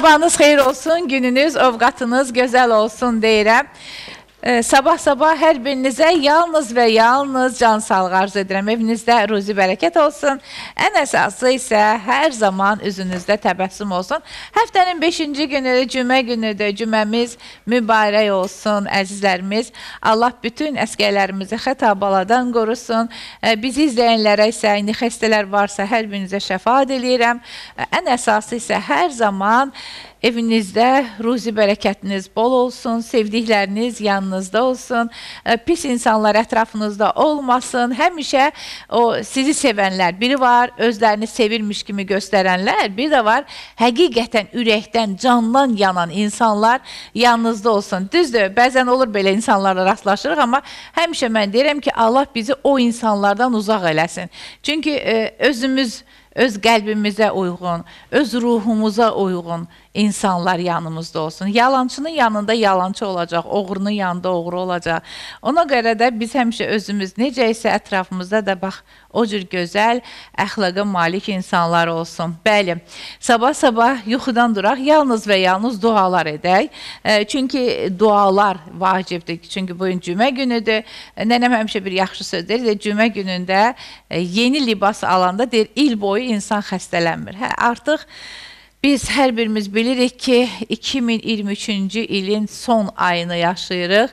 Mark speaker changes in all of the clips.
Speaker 1: sabahınız xeyir olsun, gününüz, ovqatınız gözəl olsun deyirəm. Sabah-sabah hər birinizə yalnız və yalnız can sağlığı arzu edirəm. Evinizdə ruzi bərəkət olsun. Ən əsası isə hər zaman üzünüzdə təbəssüm olsun. Həftənin 5-ci günü, cümə günüdür. Cüməmiz mübarək olsun, əzizlərimiz. Allah bütün əskərlərimizi xəta baladan qorusun. Bizi izləyənlərə isə indi xəstələr varsa hər birinizə şəfaat eləyirəm. Ee, Ən əsası isə hər zaman Evinizdə ruzi bərəkətiniz bol olsun, sevdikləriniz yanınızda olsun, e, pis insanlar ətrafınızda olmasın. Həmişə o sizi sevənlər, biri var, özlərini sevirmiş kimi göstərənlər, bir də var, həqiqətən ürəkdən, candan yanan insanlar yanınızda olsun. Düzdür, bəzən olur belə insanlarla rastlaşırıq, amma həmişə mən deyirəm ki, Allah bizi o insanlardan uzaq eləsin. Çünki e, özümüz öz qəlbimizə uyğun, öz ruhumuza uyğun insanlar yanımızda olsun. Yalançının yanında yalançı olacaq, oğrunun yanında oğru olacaq. Ona görə də biz həmişə özümüz necə isə ətrafımızda da bax o cür gözəl, əxlaqa malik insanlar olsun. Bəli. Sabah-sabah yuxudan duraq, yalnız və yalnız dualar edək. E, çünki dualar vacibdir. Çünki bu gün cümə günüdür. E, Nənəm həmişə bir yaxşı söz deyir, deyir cümə günündə e, yeni libas alanda deyir il boyu insan xəstələnmir. Hə, artıq Biz hər birimiz bilirik ki, 2023-cü ilin son ayını yaşayırıq.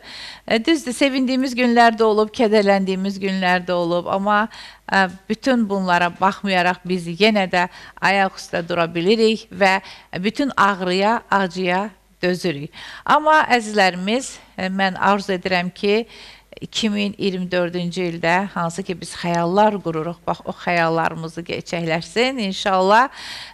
Speaker 1: E, Düzdür, sevindiyimiz günlər də olub, kədərləndiyimiz günlər də olub, amma e, bütün bunlara baxmayaraq biz yenə də ayaq üstə dura bilirik və bütün ağrıya, acıya dözürük. Amma əzizlərimiz, e, mən arzu edirəm ki, 2024-cü ildə hansı ki biz xəyallar qururuq, bax o xəyallarımızı gerçəkləşsin inşallah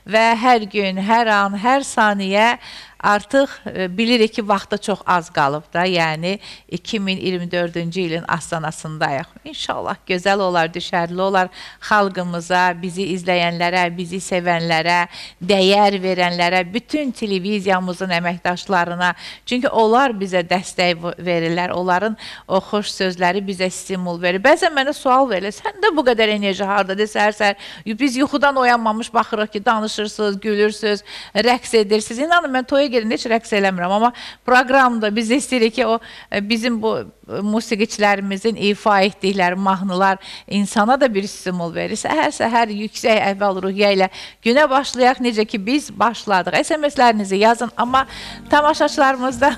Speaker 1: və hər gün, hər an, hər saniyə artıq e, bilirik ki, vaxta çox az qalıb da, yəni 2024-cü ilin astanasındayıq. İnşallah gözəl olar, düşərli olar xalqımıza, bizi izləyənlərə, bizi sevənlərə, dəyər verənlərə, bütün televiziyamızın əməkdaşlarına. Çünki onlar bizə dəstək verirlər. Onların o xoş sözləri bizə stimul verir. Bəzən mənə sual verilir. Səndə bu qədər enerji hardadır səhər-səhər? Biz yuxudan oyanmamış baxırıq ki, danışırsınız, gülürsüz, rəqs edirsiniz. İnanın mən toya gedəndə heç rəqs eləmirəm, amma proqramda biz istəyirik ki, o e, bizim bu musiqiçilərimizin ifa etdikləri mahnılar insana da bir stimul verir. Səhər-səhər yüksək əhval-ruhiyyə ilə günə başlayaq necə ki biz başladıq. SMS-lərinizi yazın, amma tamaşaçılarımızda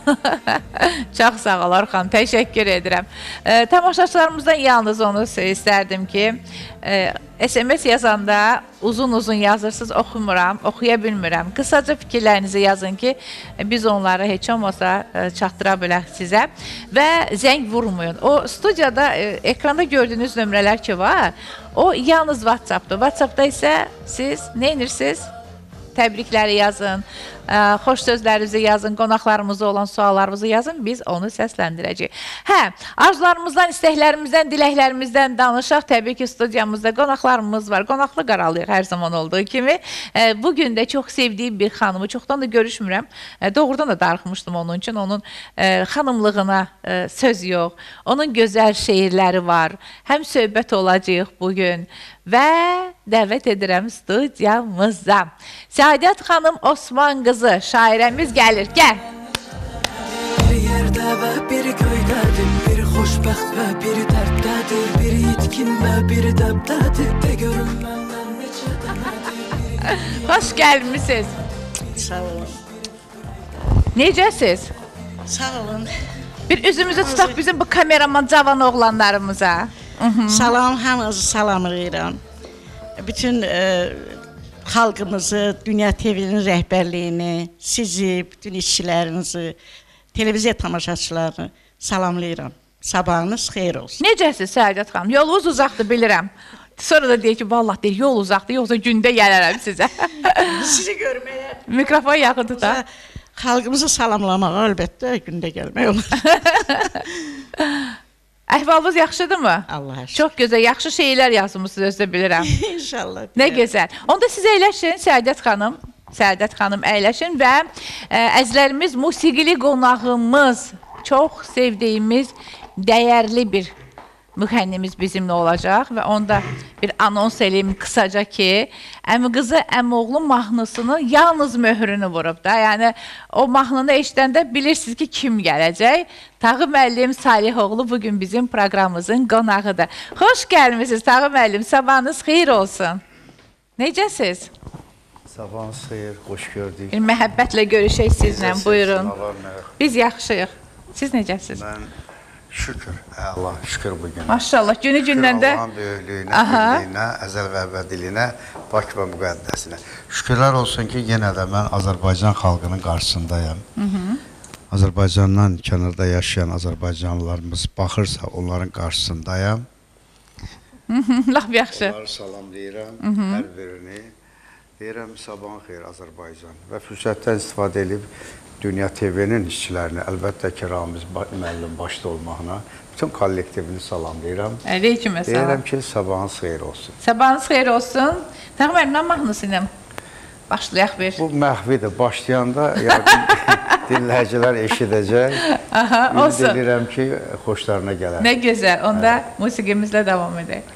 Speaker 1: çox sağ ol Orxan, təşəkkür edirəm. E, tamaşaçılarımızdan yalnız onu istərdim ki, e, SMS yazanda uzun-uzun yazırsınız, oxumuram, oxuya bilmirəm. Qısaca fikirlərinizi yazın ki, biz onları heç olmasa e, çatdıra bilək sizə və zəng vurmayın. O studiyada e, ekranda gördüyünüz nömrələr ki var, o yalnız WhatsApp-dır. WhatsApp-da isə siz nə edirsiniz? Təbrikləri yazın, ə, xoş sözlərinizi yazın, qonaqlarımıza olan suallarınızı yazın, biz onu səsləndirəcəyik. Hə, arzularımızdan, istəklərimizdən, diləklərimizdən danışaq. Təbii ki, studiyamızda qonaqlarımız var. Qonaqlı qaralıyıq hər zaman olduğu kimi. Ə, bu gün də çox sevdiyim bir xanımı, çoxdan da görüşmürəm. Ə, doğrudan da darıxmışdım onun üçün. Onun ə, xanımlığına ə, söz yox. Onun gözəl şeirləri var. Həm söhbət olacağıq bu gün və dəvət edirəm studiyamıza. Səadət xanım Osman qızı şairəmiz gəlir. Gəl.
Speaker 2: Bir yerdə və bir göydədir Bir xoşbəxt və bir dərddədir Bir yitkin və bir dəbdədir De görüm məndən neçə dənədir
Speaker 1: Xoş gəlmisiniz.
Speaker 3: Sağ olun.
Speaker 1: Necəsiz?
Speaker 3: Sağ olun.
Speaker 1: Bir üzümüzü tutaq bizim bu kameraman cavan oğlanlarımıza.
Speaker 3: Salam hamınızı salamlayıram. Bütün e, xalqımızı, Dünya TV-nin rəhbərliyini, sizi, bütün işçilərinizi, televiziya tamaşaçılarını salamlayıram. Sabahınız xeyir olsun.
Speaker 1: Necəsiz Səadət xanım? Yolunuz uzaqdır bilirəm. Sonra da deyir ki, vallah deyir, yol uzaqdır, yoxsa gündə gələrəm sizə.
Speaker 3: Sizi görməyə,
Speaker 1: Mikrofon yaxın tutaq.
Speaker 3: xalqımızı salamlamağa əlbəttə gündə gəlmək olar.
Speaker 1: Əhvalınız yaxşıdırmı?
Speaker 3: Allah aşkına.
Speaker 1: Çox gözəl, yaxşı şeylər yazmısınız, özdə bilirəm.
Speaker 3: İnşallah.
Speaker 1: Nə gözəl. Onda siz əyləşin, Səadət xanım. Səadət xanım əyləşin və ə, əzlərimiz musiqili qonağımız, çox sevdiyimiz, dəyərli bir
Speaker 4: müğənnimiz bizimlə olacaq və onda bir anons eləyim qısaca ki, əmi qızı, əmi oğlu mahnısını yalnız möhrünü vurub da. Yəni o mahnını eşidəndə bilirsiniz ki, kim gələcək? Tağı müəllim Salihoğlu bu gün bizim proqramımızın qonağıdır. Xoş gəlmisiniz Tağı müəllim. Sabahınız xeyir olsun. Necəsiz?
Speaker 5: Sabahınız xeyir, xoş gördük.
Speaker 4: Bir məhəbbətlə görüşək sizlə.
Speaker 5: Necəsiz?
Speaker 4: Buyurun. Biz yaxşıyıq. Siz necəsiz?
Speaker 5: Mən şükür, əla, şükür bu gün.
Speaker 4: Maşallah, günü gündən də
Speaker 5: Allahın böyüklüyünə, birliyinə, əzəl və əbədiliyinə, pak və müqəddəsinə. Şükürlər olsun ki, yenə də mən Azərbaycan xalqının qarşısındayam. Azərbaycandan kənarda yaşayan Azərbaycanlılarımız baxırsa, onların qarşısındayam.
Speaker 4: laf yaxşı.
Speaker 5: Onları salamlayıram, hər birini. Deyirəm, sabahın xeyir Azərbaycan. Və fürsətdən istifadə edib Dünya TV-nin işçilərini, əlbəttə ki, Ramiz müəllim başda olmaqla bütün kollektivini salamlayıram.
Speaker 4: Aleyküm əssalam.
Speaker 5: Deyirəm ki, sabahınız xeyir olsun.
Speaker 4: Sabahınız xeyir olsun. Tağı müəllim, nə mahnısı ilə başlayaq bir?
Speaker 5: Bu məhvidir. Başlayanda dinləyicilər eşidəcək.
Speaker 4: Aha,
Speaker 5: Ümid
Speaker 4: olsun.
Speaker 5: edirəm ki, xoşlarına gələr.
Speaker 4: Nə gözəl. Onda musiqimizlə davam edək.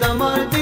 Speaker 6: Damar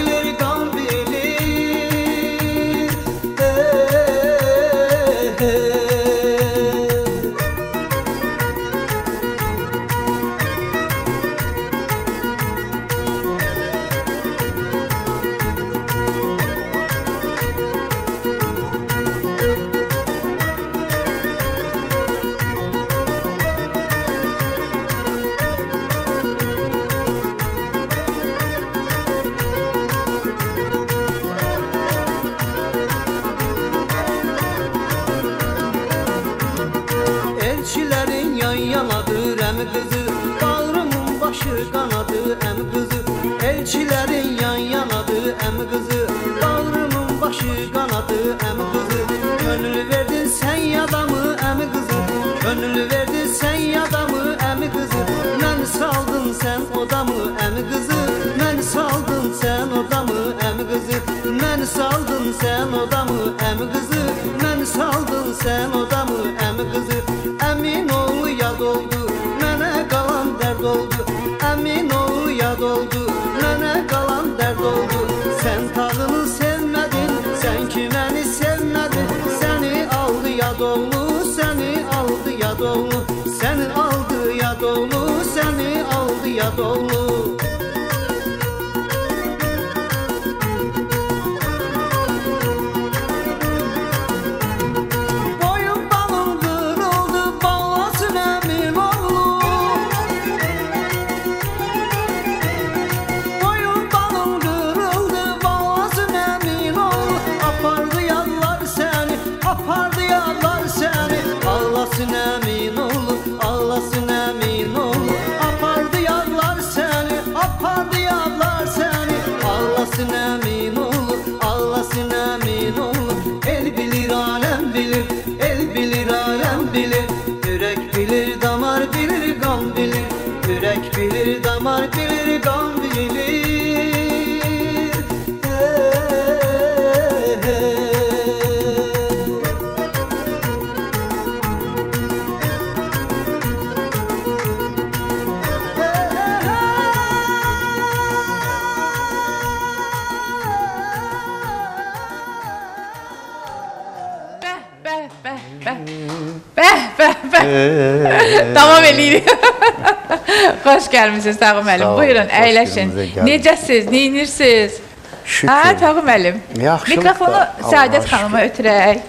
Speaker 4: Səni aldı bilir damar bilir kan bilir Hey, hey.
Speaker 1: Bəh, bəh, bəh, bəh. Bəh, bəh, bəh. Davam eləyirik. Xoş gəlmisiniz Tağım müəllim. Buyurun, əyləşin. Necəsiz? Neyinirsiniz?
Speaker 5: Şükür.
Speaker 1: Hə, Tağım müəllim.
Speaker 5: Yaxşılıq
Speaker 1: Mikrofonu Səadət xanıma ötürək.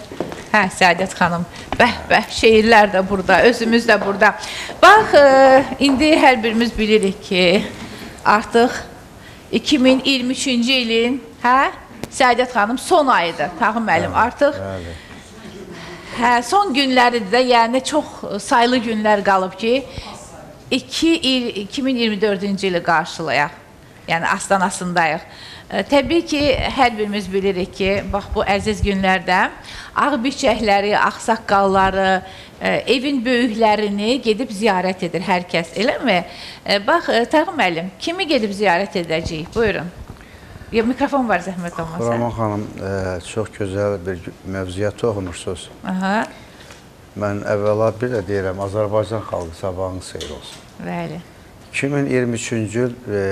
Speaker 1: Hə, Səadət xanım. Bəh, bəh, şeirlər də burada, özümüz də burada. Bax, e, indi hər birimiz bilirik ki, artıq 2023-cü ilin, hə? Səadət xanım son ayıdır. Tağım müəllim, artıq Hə, son günləridir də, yəni çox saylı günlər qalıb ki, 2 il 2024-cü ili qarşılayaq. Yəni astanasındayıq. E, Təbii ki, hər birimiz bilirik ki, bax bu əziz günlərdə ağ biçəkləri, ağsaqqalları, e, evin böyüklərini gedib ziyarət edir hər kəs, eləmi? E, Bax, Tağım müəllim, kimi gedib ziyarət edəcəyik? Buyurun. Ya mikrofon var zəhmət olmasa.
Speaker 5: Xuraman xanım, e, çox gözəl bir mövzuya toxunursunuz.
Speaker 1: Aha,
Speaker 5: Mən əvvəla bir də deyirəm, Azərbaycan xalqı sabahınız xeyir olsun.
Speaker 1: bəli.
Speaker 5: 2023-cü il e,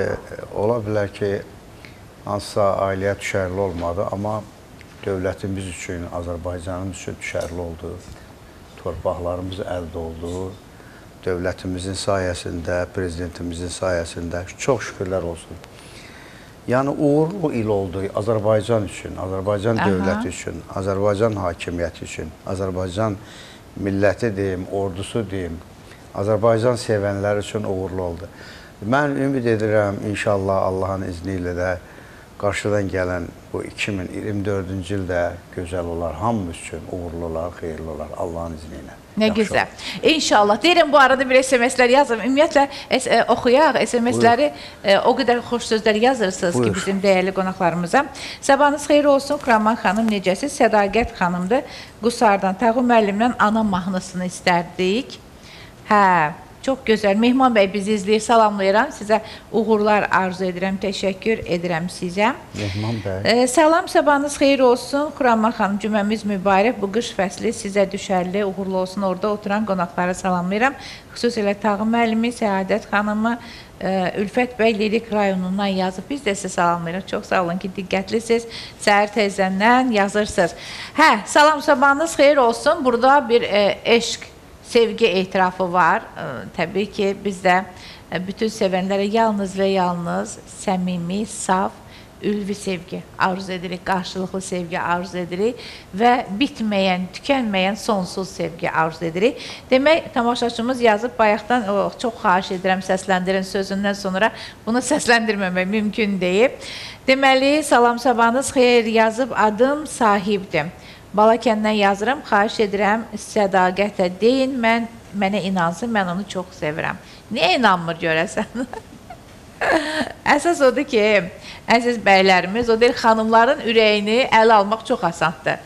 Speaker 5: ola bilər ki, hansısa ailəyə düşərli olmadı, amma dövlətimiz üçün, Azərbaycanımız üçün düşərli oldu. Torpaqlarımız əldə oldu. Dövlətimizin sayəsində, prezidentimizin sayəsində çox şükürlər olsun. Yəni uğurlu il oldu Azərbaycan üçün, Azərbaycan
Speaker 1: Aha.
Speaker 5: dövləti üçün, Azərbaycan hakimiyyəti üçün, Azərbaycan milləti deyim, ordusu deyim, Azərbaycan sevənlər üçün uğurlu oldu. Mən ümid edirəm inşallah Allahın izni ilə də qarşıdan gələn bu 2024-cü ildə gözəl olar, hamımız üçün uğurlu olar, xeyirli olar Allahın izni ilə.
Speaker 1: Nə
Speaker 5: Yaxşı
Speaker 1: gözəl. İnşallah. Deyirəm bu arada bir SMS-lər yazın. Ümumiyyətlə e, oxuyaq. SMS-ləri e, o qədər xoş sözlər yazırsınız ki,
Speaker 5: Buyur.
Speaker 1: bizim dəyərli qonaqlarımıza. Sabahınız xeyir olsun. Kraman xanım necəsiz? Sədaqət xanımdır. Qusardan Tağu müəllimdən ana mahnısını istərdik. Hə, Çox gözəl. Mehman bəy bizi izləyir. Salamlayıram. Sizə uğurlar arzu edirəm. Təşəkkür edirəm sizə.
Speaker 5: Mehman bəy.
Speaker 1: E, salam, sabahınız xeyir olsun. Xuraman xanım, cüməmiz mübarək. Bu qış fəsli sizə düşərli, uğurlu olsun. Orada oturan qonaqları salamlayıram. Xüsusilə Tağım müəllimi, Səadət xanımı, e, Ülfət bəy Lirik rayonundan yazıb. Biz də sizə salamlayırıq. Çox sağ olun ki, diqqətlisiniz. Səhər tezdən yazırsınız. Hə, salam, sabahınız xeyir olsun. Burada bir e, eşq sevgi etirafı var. Təbii ki, biz də ə, bütün sevənlərə yalnız və yalnız səmimi, saf, ülvi sevgi arzu edirik, qarşılıqlı sevgi arzu edirik və bitməyən, tükənməyən sonsuz sevgi arzu edirik. Demək, tamaşaçımız yazıb bayaqdan o çox xahiş edirəm səsləndirin sözündən sonra bunu səsləndirməmək mümkün deyil. Deməli, salam sabahınız xeyir yazıb adım sahibdir. Balakəndən yazıram, xahiş edirəm, sədaqətlə deyin, mən mənə inansın, mən onu çox sevirəm. Niyə inanmır görəsən? Əsas odur ki, əziz bəylərimiz, o deyir xanımların ürəyini ələ almaq çox asandır.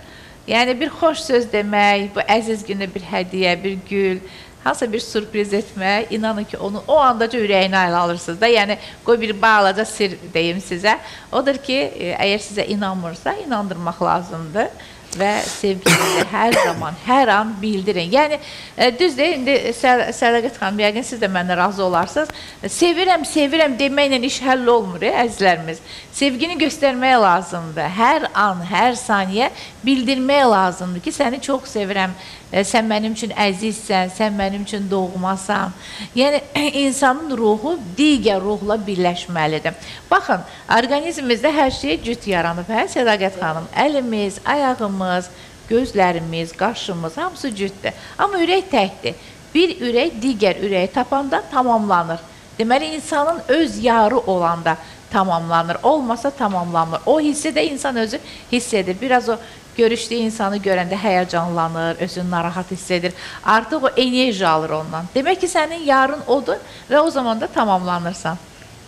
Speaker 1: Yəni bir xoş söz demək, bu əziz günə bir hədiyyə, bir gül, hansısa bir sürpriz etmək, inanın ki, onu o andaca ürəyinə ələ alırsınız da. Yəni qoy bir balaca sir deyim sizə. Odur ki, e, əgər sizə inanmırsa, inandırmaq lazımdır və sevginizi hər zaman, hər an bildirin. Yəni e, düzdür, indi Sədaqət xanım, yəqin siz də məndən razı olarsınız. Sevirəm, sevirəm deməklə iş həll olmur, e, əzizlərimiz. Sevgini göstərmək lazımdır. Hər an, hər saniyə bildirmək lazımdır ki, səni çox sevirəm. E, Sən mənim üçün əzizsən, sən mənim üçün doğmasan. Yəni insanın ruhu digər ruhla birləşməlidir. Baxın, orqanizmimizdə hər şey cüt yaranıb, hə Sədaqət xanım? Əlimiz, ayağımız, gözlərimiz, qaşımız hamısı cütdür. Amma ürək təkdir. Bir ürək digər ürəyi tapanda tamamlanır. Deməli insanın öz yarı olanda tamamlanır. Olmasa tamamlanmır. O hissi də insan özü hiss edir. Biraz o görüşdüyü insanı görəndə həyəcanlanır, özünü narahat hiss edir. Artıq o enerji alır ondan. Demək ki, sənin yarın odur və o zaman da tamamlanırsan.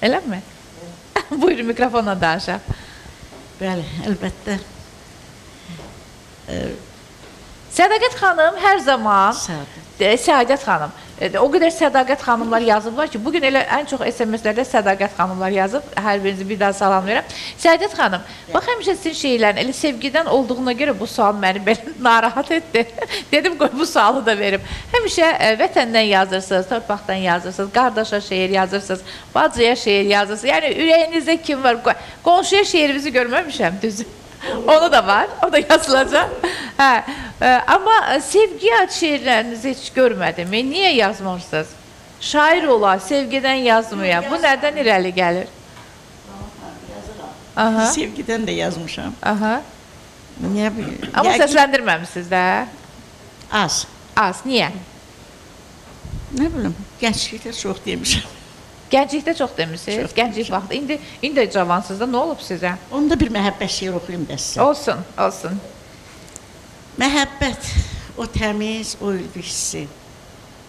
Speaker 1: Eləmi? Buyurun mikrofonla danışaq.
Speaker 3: Bəli, əlbəttə.
Speaker 1: Sədaqət xanım hər zaman
Speaker 3: Səadət.
Speaker 1: Səadət xanım. O qədər Sədaqət xanımlar yazıblar ki, bu gün elə ən çox SMS-lərdə Sədaqət xanımlar yazıb. Hər birinizi bir daha salamlayıram. Səadət xanım, bax həmişə sizin şeylərin elə sevgidən olduğuna görə bu sual məni belə narahat etdi. Dedim qoy bu sualı da verim. Həmişə ə, vətəndən yazırsınız, torpaqdan yazırsınız, qardaşa şeir yazırsınız, bacıya şeir yazırsınız. Yəni ürəyinizdə kim var? Qo- Qonşuya şeirimizi görməmişəm, düzü. Onu da var, o da yazılacaq. Hə, ə, amma ə, sevgi ad şeirlərinizi heç görmədim. E, niyə yazmırsınız? Şair ola, sevgidən yazmaya. Bu nədən irəli gəlir? Aha,
Speaker 3: Sevgidən də yazmışam.
Speaker 1: aha.
Speaker 3: Niyə bilir?
Speaker 1: Amma
Speaker 3: Yəqin-
Speaker 1: səsləndirməmisiniz də.
Speaker 3: az.
Speaker 1: Az, niyə?
Speaker 3: Nə bilim, gənclikdə çox demişəm.
Speaker 1: Gənclikdə çox demisiniz.
Speaker 3: Çox
Speaker 1: Gənclik vaxtı. İndi indi də cavansınız da. Nə olub sizə?
Speaker 3: Onda bir məhəbbət şeiri oxuyum da sizə.
Speaker 1: Olsun, olsun.
Speaker 3: Məhəbbət, o təmiz, o ülvi hissi.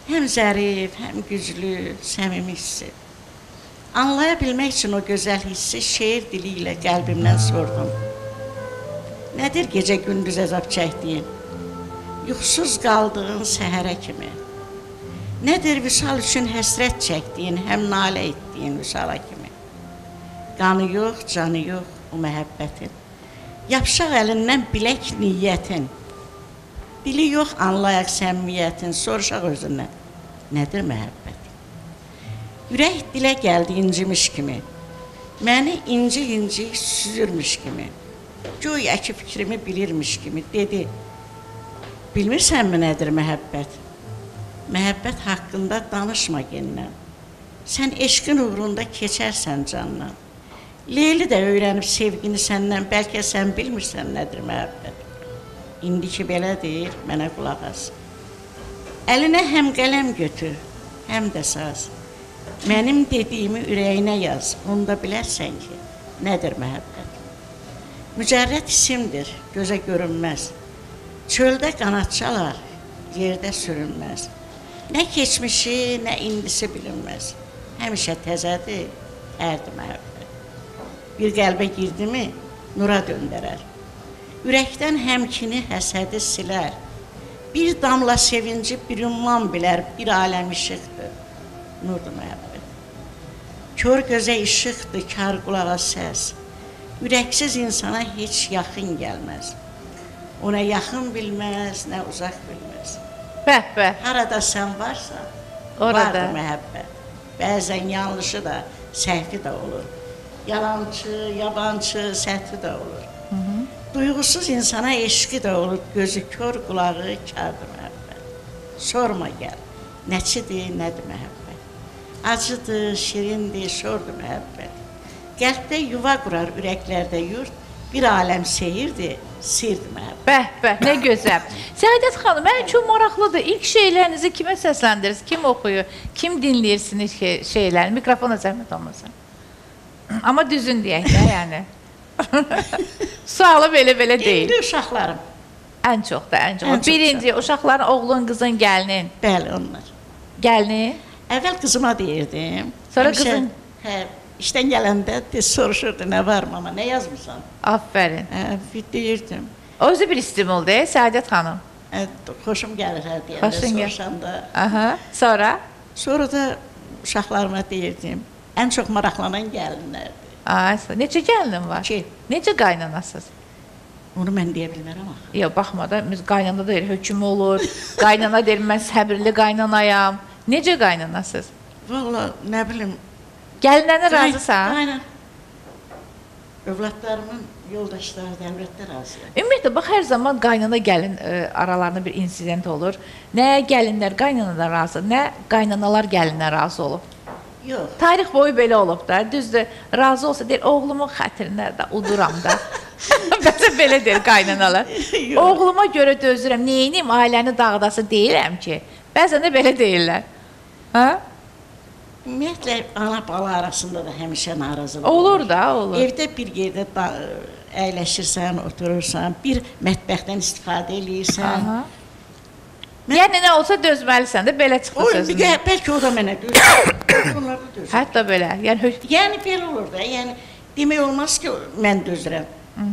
Speaker 3: Həm zərif, həm güclü, səmimi hissi. Anlaya bilmək üçün o gözəl hissi şeir dili ilə qəlbimdən sordum. Nədir gecə gündüz əzab çəkdiyin? Yuxusuz qaldığın səhərə kimi. Nədir vüsal üçün həsrət çəkdiyin, həm nalə etdiyin vüsala kimi. Qanı yox, canı yox o məhəbbətin. Yapışaq əlindən bilək niyyətin. Dili yox anlayaq səmimiyyətin, soruşaq özündən. Nədir məhəbbət? Ürək dilə gəldi incimiş kimi. Məni inci-inci süzürmüş kimi. Güya ki fikrimi bilirmiş kimi dedi. Bilmirsənmi nədir məhəbbət? Məhəbbət haqqında danışma gendən. Sən eşqin uğrunda keçərsən candan. Leyli də öyrənib sevgini səndən, bəlkə sən bilmirsən nədir məhəbbət. İndiki belə deyir, mənə qulaq as. Əlinə həm qələm götür, həm də saz. Mənim dediyimi ürəyinə yaz, onda bilərsən ki, nədir məhəbbət. Mücərrəd isimdir, gözə görünməz. Çöldə qanad çalar, yerdə sürünməz. Nə keçmişi, nə indisi bilinməz. Həmişə təzədir, ərdi məhəbbət. Bir qəlbə girdimi, nura döndərər. Ürəkdən həmkini, həsədi silər. Bir damla sevinci bir ümman bilər, bir aləm işıqdır. nurdur məhəbbət. Kör gözə işıqdır, kar qulağa səs. Ürəksiz insana heç yaxın gəlməz. Ona yaxın bilməz, nə uzaq bilməz.
Speaker 1: Bəh, bəh.
Speaker 3: Harada sən varsan,
Speaker 1: Orada.
Speaker 3: vardır məhəbbət. Bəzən yanlışı da, səhvi də olur. Yalançı, yabancı, səhvi də olur. Hı -hı. Duyğusuz insana eşqi də olur, gözü kör, qulağı kardır məhəbbət. Sorma gəl, nəçidir, nədir məhəbbət. Acıdır, şirindir, şordur məhəbbət. Qəlbdə yuva qurar, ürəklərdə yurt, bir aləm seyirdir, sirdir məhəbbət.
Speaker 1: Bəh, bəh, nə gözəl. Səadət xanım, mənim üçün maraqlıdır. İlk şeylərinizi kimə səsləndirirsiniz? Kim oxuyur? Kim dinləyirsiniz ki, şeyləri? Mikrofona zəhmət olmasın. Amma düzün deyək də, yəni. Sualı belə-belə deyil.
Speaker 3: İndi uşaqlarım,
Speaker 1: Ən çox da, ən çox.
Speaker 3: Ən çox
Speaker 1: Birinci, uşaqların, oğlun, qızın, gəlinin.
Speaker 3: bəli onlar.
Speaker 1: Gəlini.
Speaker 3: Əvvəl qızıma deyirdim.
Speaker 1: Sonra
Speaker 3: Həmişə,
Speaker 1: qızın?
Speaker 3: Hə, işdən gələndə tez soruşurdu, nə var mama, nə yazmısan?
Speaker 1: Aferin.
Speaker 3: Hə, deyirdim.
Speaker 1: O özü bir stimuldur, Səadət xanım.
Speaker 3: Hə, xoşum gəlir hər deyəndə,
Speaker 1: Xoşun
Speaker 3: soruşanda.
Speaker 1: Aha. Sonra?
Speaker 3: Sonra da uşaqlarıma deyirdim, ən çox maraqlanan gəlinlərdir.
Speaker 1: Ay, necə gəlinin var?
Speaker 3: İki.
Speaker 1: Necə qaynanasız?
Speaker 3: Onu mən deyə bilmərəm axı.
Speaker 1: Yox, baxma da, biz qaynana deyir, hökm olur. Qaynana deyir, mən səbirli qaynanayam. Necə qaynanasız?
Speaker 3: Valla nə bilim.
Speaker 1: Gəlinlərə razısan?
Speaker 3: Aynen. Övladlarımın yoldaşları, dəvlətdə razıyam.
Speaker 1: Ümumiyyətlə bax hər zaman qaynana gəlin ə, aralarında bir insident olur. Nə gəlinlər qaynanadan razı, nə qaynanalar gəlindən razı olub.
Speaker 3: Yox.
Speaker 1: Tarix boyu belə olub da. Düzdür, razı olsa deyir, oğlumun xətrinə də uduram da. Bəzən belə deyir qaynanalar. Oğluma görə dözürəm. Neynim ailəni dağdası deyirəm ki. Bəzən də belə deyirlər. Hə?
Speaker 3: Ümumiyyətlə ana bala arasında da həmişə narazılıq
Speaker 1: Olur da, olur.
Speaker 3: Evdə bir yerdə da, əyləşirsən, oturursan, bir mətbəxdən istifadə eləyirsən.
Speaker 1: Aha. Yəni nə olsa dözməlisən də belə
Speaker 3: O
Speaker 1: çıxır
Speaker 3: bir də bəlkə o da mənə dözür. Onlar da dözür.
Speaker 1: Hətta belə. Yəni
Speaker 3: Yəni belə olur da. Yəni demək olmaz ki, mən dözürəm.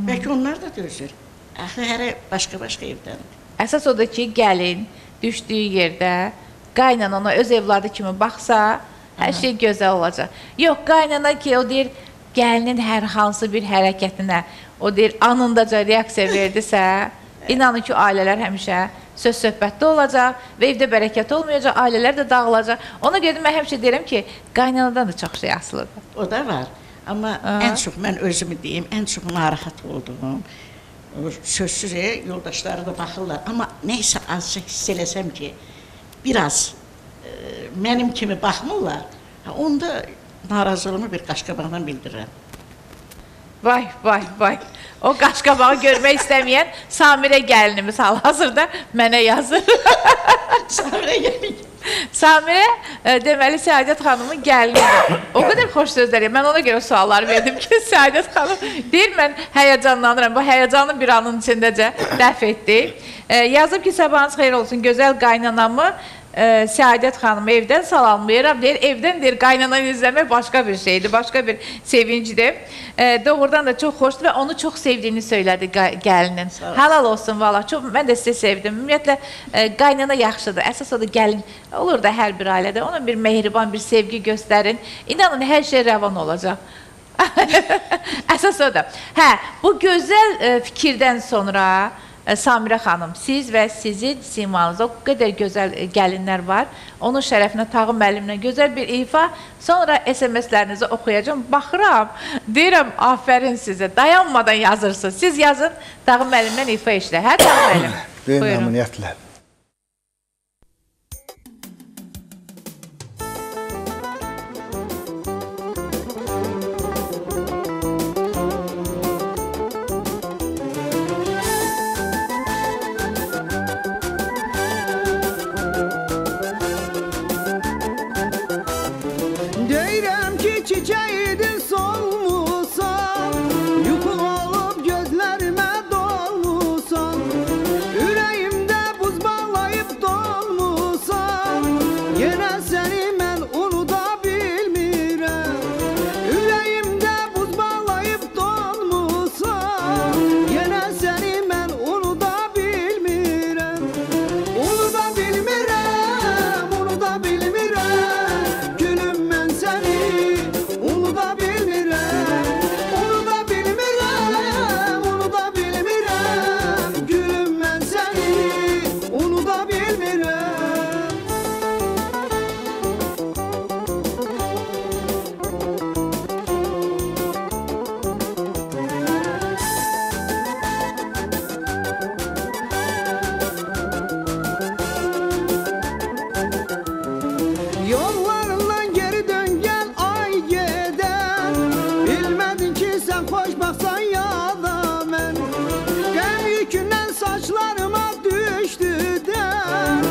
Speaker 3: Bəlkə onlar da dözür. Axı hərə başqa-başqa evdəndir.
Speaker 1: əsas odur ki, gəlin düşdüyü yerdə qaynana ona öz evladı kimi baxsa, hər şey gözəl olacaq. Yox, qaynana ki, o deyir, gəlinin hər hansı bir hərəkətinə, o deyir, anındaca reaksiya verdisə, inanın ki, ailələr həmişə söz söhbətdə olacaq və evdə bərəkət olmayacaq, ailələr də dağılacaq. Ona görə mən həmişə deyirəm ki, qaynanadan da çox şey asılıdır.
Speaker 3: O da var. Amma
Speaker 1: Aha.
Speaker 3: ən çox mən özümü deyim, ən çox narahat olduğum sözsüz e, yoldaşları da baxırlar. Amma nəysə azca hiss eləsəm ki, biraz mənim kimi baxmırlar, onda narazılığımı bir qaşqabaqdan bildirirəm.
Speaker 1: Vay, vay, vay. O qaşqabağı görmək istəməyən Samirə gəlinimiz hal-hazırda mənə yazır.
Speaker 3: Sonra yəni
Speaker 1: Samirə e, deməli Səadət xanımın gəlinidir. O qədər xoş sözlər. Mən ona görə suallar verdim ki, Səadət xanım deyir mən həyəcanlanıram. Bu həyəcanı bir anın içindəcə dəf etdi. E, yazıb ki, sabahınız xeyir olsun. Gözəl qaynanamı e, Səadət xanımı evdən salamlayıram. Deyir, evdən deyir qaynananı izləmək başqa bir şeydir, başqa bir sevincdir. E, doğrudan da çox xoşdur və onu çox sevdiyini söylədi gəlinin. Halal olsun valla. Çox mən də sizi sevdim. Ümumiyyətlə e, qaynana yaxşıdır. Əsas odur gəlin. Olur da hər bir ailədə ona bir mehriban, bir sevgi göstərin. İnanın hər şey rəvan olacaq. Əsas odur. Hə, bu gözəl e, fikirdən sonra Samirə xanım, siz və sizin simanızda o qədər gözəl e, gəlinlər var. Onun şərəfinə Tağı müəllimlə gözəl bir ifa. Sonra SMS-lərinizi oxuyacağam. Baxıram, deyirəm, afərin sizə. Dayanmadan yazırsınız. Siz yazın, Tağı müəllimlə ifa işlə. Hə, Tağı müəllim?
Speaker 7: Böyük məmnuniyyətlə.
Speaker 1: Oh.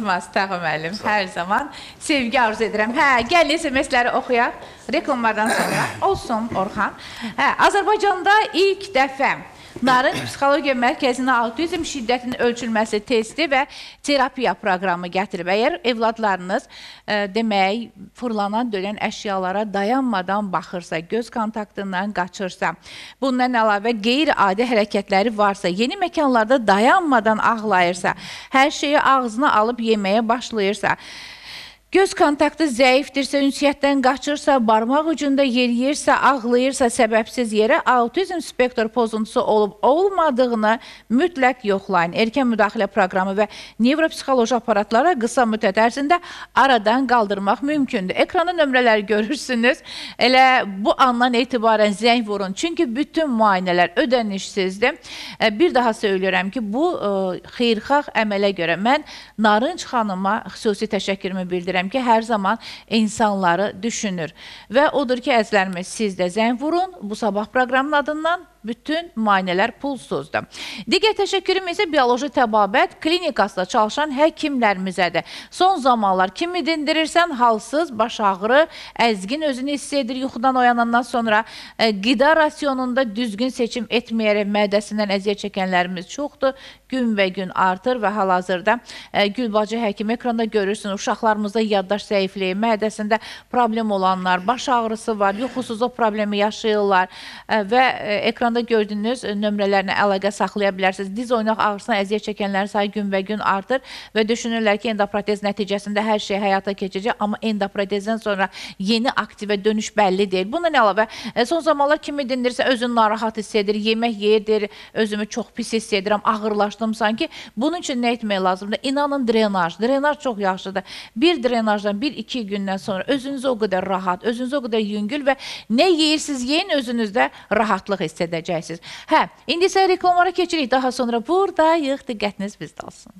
Speaker 1: Unutmaz Tağı müəllim hər zaman. Sevgi arzu edirəm. Hə, gəlin SMS-ləri oxuyaq. Reklamlardan sonra olsun Orxan. Hə, Azərbaycanda ilk dəfə Narınc Psixologiya Mərkəzinə autizm şiddətinin ölçülməsi testi və terapiya proqramı gətirib. Əgər evladlarınız ə, demək, fırlanan, dönən əşyalara dayanmadan baxırsa, göz kontaktından qaçırsa, bundan əlavə qeyri-adi hərəkətləri varsa, yeni məkanlarda dayanmadan ağlayırsa, hər şeyi ağzına alıb yeməyə başlayırsa, Göz kontaktı zəifdirsə, ünsiyyətdən qaçırsa, barmaq ucunda yeriyirsə, ağlayırsa səbəbsiz yerə autizm spektr pozuntusu olub olmadığını mütləq yoxlayın. Erkən müdaxilə proqramı və nevropsixoloji aparatlara qısa müddət ərzində aradan qaldırmaq mümkündür. Ekranda nömrələri görürsünüz. Elə bu andan etibarən zəng vurun. Çünki bütün müayinələr ödənişsizdir. E, Bir daha söylüyorum ki, bu e, xeyirxah əmələ görə mən Narınc xanıma xüsusi təşəkkürümü bildirirəm ki, hər zaman insanları düşünür. Və odur ki, əzlərimiz siz də zəng vurun bu sabah proqramının adından bütün müayinələr pulsuzdur. Digər təşəkkürüm isə bioloji təbabət klinikasında çalışan həkimlərimizədir. Son zamanlar kimi dindirirsən, halsız, baş ağrı, əzgin özünü hiss edir yuxudan oyanandan sonra e, qida rasionunda düzgün seçim etməyərək mədəsindən əziyyət çəkənlərimiz çoxdur. Gün və gün artır və hal-hazırda e, Gülbacı həkim ekranda görürsün, uşaqlarımızda yaddaş zəifliyi, mədəsində problem olanlar, baş ağrısı var, yuxusuzluq problemi yaşayırlar e, və e, ekranda gördüyünüz e, nömrələrlə əlaqə saxlaya bilərsiniz. Diz oynaq ağrısına əziyyət çəkənlərin sayı gün və gün artır və düşünürlər ki, endoprotez nəticəsində hər şey həyata keçəcək, amma endoprotezdən sonra yeni aktivə dönüş bəlli deyil. Bundan əlavə e, son zamanlar kimi dindirsə özünü narahat hiss edir, yemək yeyir, özümü çox pis hiss edirəm, ağırlaşdım sanki. Bunun üçün nə etmək lazımdır? İnanın drenaj. Drenaj çox yaxşıdır. Bir drenajdan 1-2 gündən sonra özünüzü o qədər rahat, özünüzü o qədər yüngül və nə yeyirsiniz, yeyin özünüzdə rahatlıq hiss edəcəksiniz. Hə, indi isə reklamlara keçirik. Daha sonra buradayıq. Diqqətiniz bizdə olsun.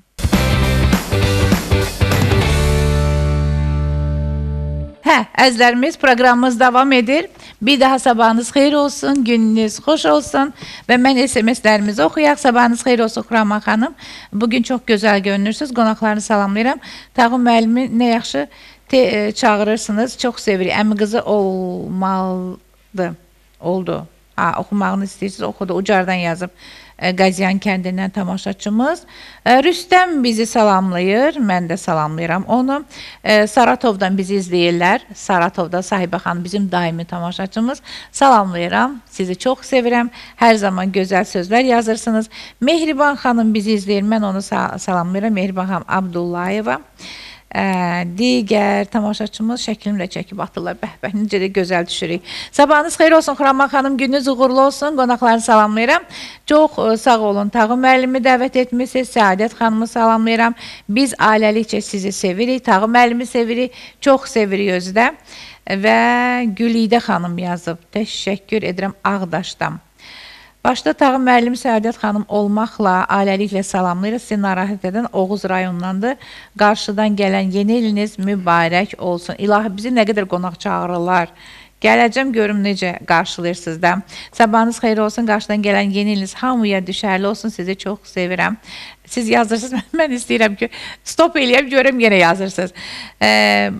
Speaker 1: Hə, əzlərimiz proqramımız davam edir. Bir daha sabahınız xeyir olsun, gününüz xoş olsun və mən SMS-lərimizi oxuyaq. Sabahınız xeyir olsun Xuraman xanım. Bugün çox gözəl görünürsüz. Qonaqlarını salamlayıram. Tağım müəllimi nə yaxşı te, e, çağırırsınız. Çox sevirik. Əmi qızı olmalıdır. Oldu. Ha, oxumağını istəyirsiniz, oxudu. Ucardan yazıb. E, Qaziyan kəndindən tamaşaçımız. E, Rüstəm bizi salamlayır, mən də salamlayıram onu. E, Saratovdan bizi izləyirlər. Saratovda Sahibə xanım bizim daimi tamaşaçımız. Salamlayıram. Sizi çox sevirəm. Hər zaman gözəl sözlər yazırsınız. Mehriban xanım bizi izləyir. Mən onu sa salamlayıram. Mehriban xanım Abdullayeva. Ə, digər tamaşaçımız şəklimlə çəkib atırlar. Bəh, bəh, necə də gözəl düşürük. Sabahınız xeyir olsun Xuraman xanım, gününüz uğurlu olsun. Qonaqlarını salamlayıram. Çox ə, sağ olun. Tağı müəllimi dəvət etmisiniz. Səadət xanımı salamlayıram. Biz ailəlikcə sizi sevirik. Tağı müəllimi sevirik. Çox sevirik özü də. Və Gülidə xanım yazıb. Təşəkkür edirəm Ağdaşdan. Başda Tağı müəllim Səadət xanım olmaqla ailəliklə salamlayırıq. Sizi narahat edən Oğuz rayonundandır. Qarşıdan gələn yeni iliniz mübarək olsun. İlahi bizi nə qədər qonaq çağırırlar. Gələcəm görüm necə qarşılayırsınız da. Sabahınız xeyir olsun. Qarşıdan gələn yeni iliniz hamıya düşərli olsun. Sizi çox sevirəm. Siz yazırsınız, mən, istəyirəm ki, stop eləyəm, görüm yenə yazırsınız. Ee,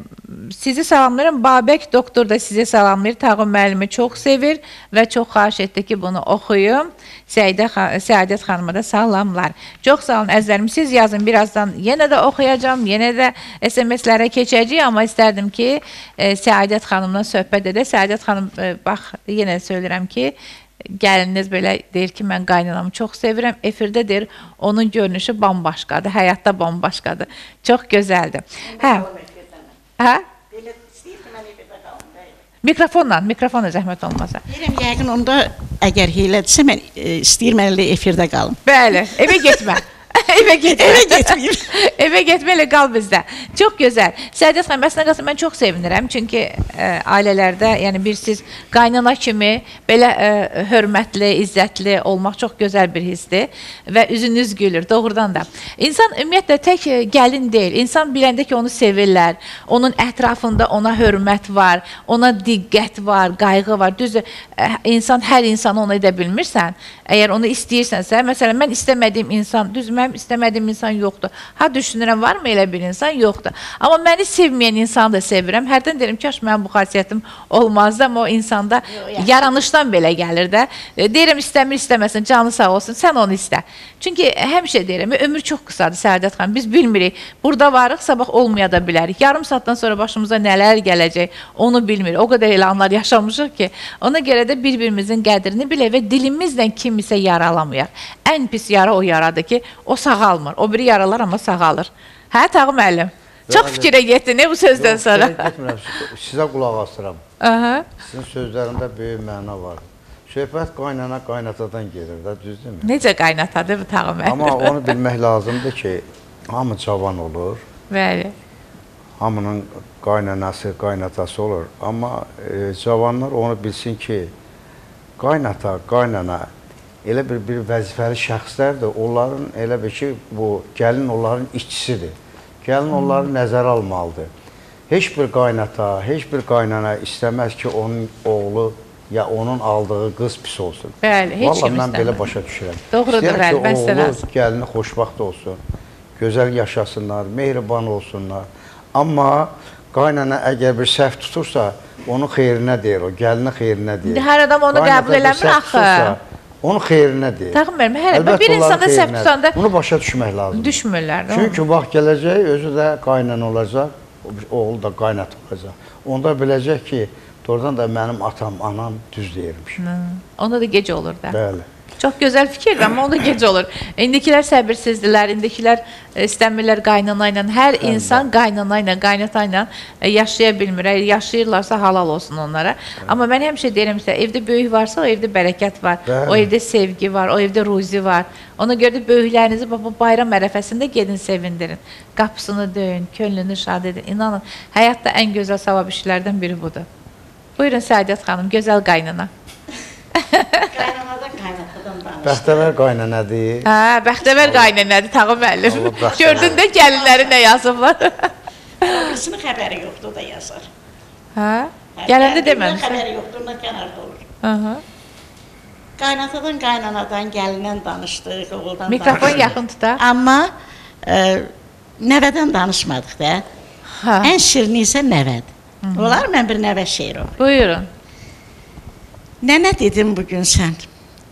Speaker 1: sizi salamlayıram. Babək doktor da sizi salamlayır. Tağım müəllimi çox sevir və çox xahiş etdi ki, bunu oxuyum. Səidə Səadət xanıma da salamlar. Çox sağ olun əzizlərim. Siz yazın. Birazdan yenə də oxuyacağam. Yenə də SMS-lərə keçəcəyik, amma istərdim ki, e, Səadət xanımla söhbət edək. Səadət xanım e, bax yenə söylürəm ki, gəlininiz belə deyir ki, mən qaynanamı çox sevirəm. Efirdə deyir, onun görünüşü bambaşqadır, həyatda bambaşqadır. Çox gözəldir. Hə. Hə?
Speaker 3: Belə istəyir ki, mən evdə qalım. bəli.
Speaker 1: Mikrofonla, mikrofonla zəhmət olmasa.
Speaker 3: Deyirəm yəqin onda əgər hiylədirsə mən e, istəyir mən elə efirdə qalım.
Speaker 1: Bəli, evə getmə. evə getmə.
Speaker 3: Evə getməyim.
Speaker 1: evə getməklə qal bizdə. Çox gözəl. Səadət xanım, əslində qalsa mən çox sevinirəm. Çünki ə, ailələrdə, yəni bir siz qaynana kimi belə ə, hörmətli, izzətli olmaq çox gözəl bir hissdir və üzünüz gülür doğrudan da. İnsan ümumiyyətlə tək ə, gəlin deyil. İnsan biləndə ki, onu sevirlər. Onun ətrafında ona hörmət var, ona diqqət var, qayğı var. Düzdür, ə, insan hər insanı ona edə bilmirsən. Əgər onu istəyirsənsə, məsələn, mən istəmədiyim insan, düz mənim istəmədiyim insan yoxdur. Ha düşünürəm, varmı elə bir insan? Yoxdur. Amma məni sevməyən insanı da sevirəm. Hərdən deyirəm, kaş mənim bu xasiyyətim olmazdı, amma o insanda yaranışdan belə gəlir də. E, Deyirəm, istəmir, istəməsin, canı sağ olsun, sən onu istə. Çünki həmişə deyirəm, ömür çox qısadır Səadət xanım. Biz bilmirik. Burada varıq, sabah olmaya da bilərik. Yarım saatdan sonra başımıza nələr gələcək, onu bilmirik. O qədər elə anlar yaşamışıq ki, ona görə də bir-birimizin qədrini bilə və dilimizlə kimisə yaralamayaq. Ən pis yara o yaradır ki, o sağalmır. O biri yaralar amma sağalır. Hə, Tağı müəllim? Çox fikrə getdin ne bu sözdən sonra.
Speaker 5: Yox, getmirəm. Sizə qulaq asıram.
Speaker 1: Aha.
Speaker 5: Sizin sözlərində böyük məna var. Söhbət qaynana qaynatadan gedir də, düzdürmü?
Speaker 1: Necə qaynatadır bu Tağı müəllim?
Speaker 5: Amma onu bilmək lazımdır ki, hamı cavan olur.
Speaker 1: Bəli.
Speaker 5: Hamının qaynanası, qaynatası olur. Amma e, cavanlar onu bilsin ki, qaynata, qaynana elə bir bir vəzifəli şəxslərdir. Onların elə bir ki, bu gəlin onların işçisidir. Gəlin onları nəzərə almalıdır. Heç bir qaynata, heç bir qaynana istəməz ki, onun oğlu ya onun aldığı qız pis olsun.
Speaker 1: Bəli, heç
Speaker 5: Vallahi
Speaker 1: kim
Speaker 5: mən belə başa düşürəm.
Speaker 1: Doğrudur, bəli,
Speaker 5: ki,
Speaker 1: bəs
Speaker 5: oğlu,
Speaker 1: lazım.
Speaker 5: gəlini xoşbaxt olsun, gözəl yaşasınlar, mehriban olsunlar. Amma qaynana əgər bir səhv tutursa, onun xeyrinə deyir, o gəlinin xeyrinə deyir.
Speaker 1: İndi hər adam onu
Speaker 5: Qaynata
Speaker 1: qəbul eləmir axı.
Speaker 5: tutursa, Onun xeyrinə deyir.
Speaker 1: Tağı müəllim,
Speaker 5: Əlbəttə,
Speaker 1: bir insanda səhv
Speaker 5: xeyrinədir.
Speaker 1: tutanda
Speaker 5: Bunu başa düşmək lazımdır.
Speaker 1: düşmürlər.
Speaker 5: Çünki vaxt gələcək, özü də qaynan olacaq, oğlu da qaynat olacaq. Onda biləcək ki, doğrudan da mənim atam, anam düz deyirmiş.
Speaker 1: Onda da gec olur da.
Speaker 5: Bəli.
Speaker 1: Çox gözəl fikirdir, amma onda gec olur. İndikilər səbirsizdirlər, indikilər e, istəmirlər qaynana ilə. Hər insan qaynana ilə, qaynata ilə e, yaşaya bilmir. Əgər yaşayırlarsa halal olsun onlara. Amma mən həmişə deyirəm sizə, evdə böyük varsa o evdə bərəkət var.
Speaker 5: Bəli.
Speaker 1: O evdə sevgi var, o evdə ruzi var. Ona görə də böyüklərinizi bu bayram ərəfəsində gedin sevindirin. Qapısını döyün, könlünü şad edin. İnanın, həyatda ən gözəl savab işlərdən biri budur. Buyurun Səadət xanım, gözəl qaynana.
Speaker 3: Qaynanadan qaynatadan danış.
Speaker 5: Bəxtəvər qaynanədir.
Speaker 1: Hə, bəxtəvər qaynanədir Tağı müəllim. Gördün də gəlinləri nə yazıblar.
Speaker 3: Birisinin xəbəri yoxdur, o da yazar.
Speaker 1: hə?
Speaker 3: Hə,
Speaker 1: Gələndə deməmisən.
Speaker 3: Xəbəri yoxdur, onda kənarda olur.
Speaker 1: Aha.
Speaker 3: Qaynatadan, qaynanadan, gəlindən danışdıq, oğuldan
Speaker 1: Mikrofon
Speaker 3: danışdıq.
Speaker 1: yaxın tuta.
Speaker 3: Amma e, nəvədən danışmadıq da.
Speaker 1: Hə.
Speaker 3: Ən şirini isə nəvədir. Olar mən bir nəvə şeiri oxuyum.
Speaker 1: Buyurun.
Speaker 3: Nənə dedim bu gün sən,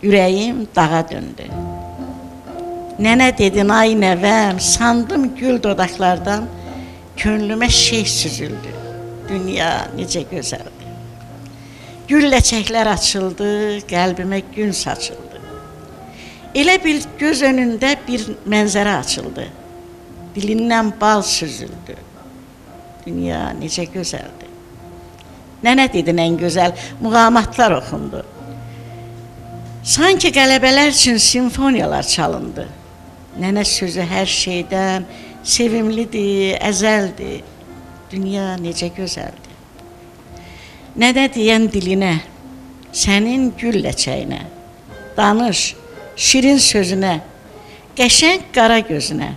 Speaker 3: ürəyim dağa döndü. Nənə dedin ay nəvəm, sandım gül dodaqlardan könlümə şey süzüldü. Dünya necə gözəldir. Gül ləçəklər açıldı, qəlbimə gün saçıldı. Elə bil göz önündə bir mənzərə açıldı. Dilindən bal süzüldü. Dünya necə gözəldir. Nənə dedin ən gözəl muğamatlar oxundu. Sanki qələbələr üçün simfoniyalar çalındı. Nənə sözü hər şeydən sevimlidir, əzəldir. Dünya necə gözəldir. Nənə deyən dilinə, sənin gül ləçəyinə, danış şirin sözünə, qəşəng qara gözünə,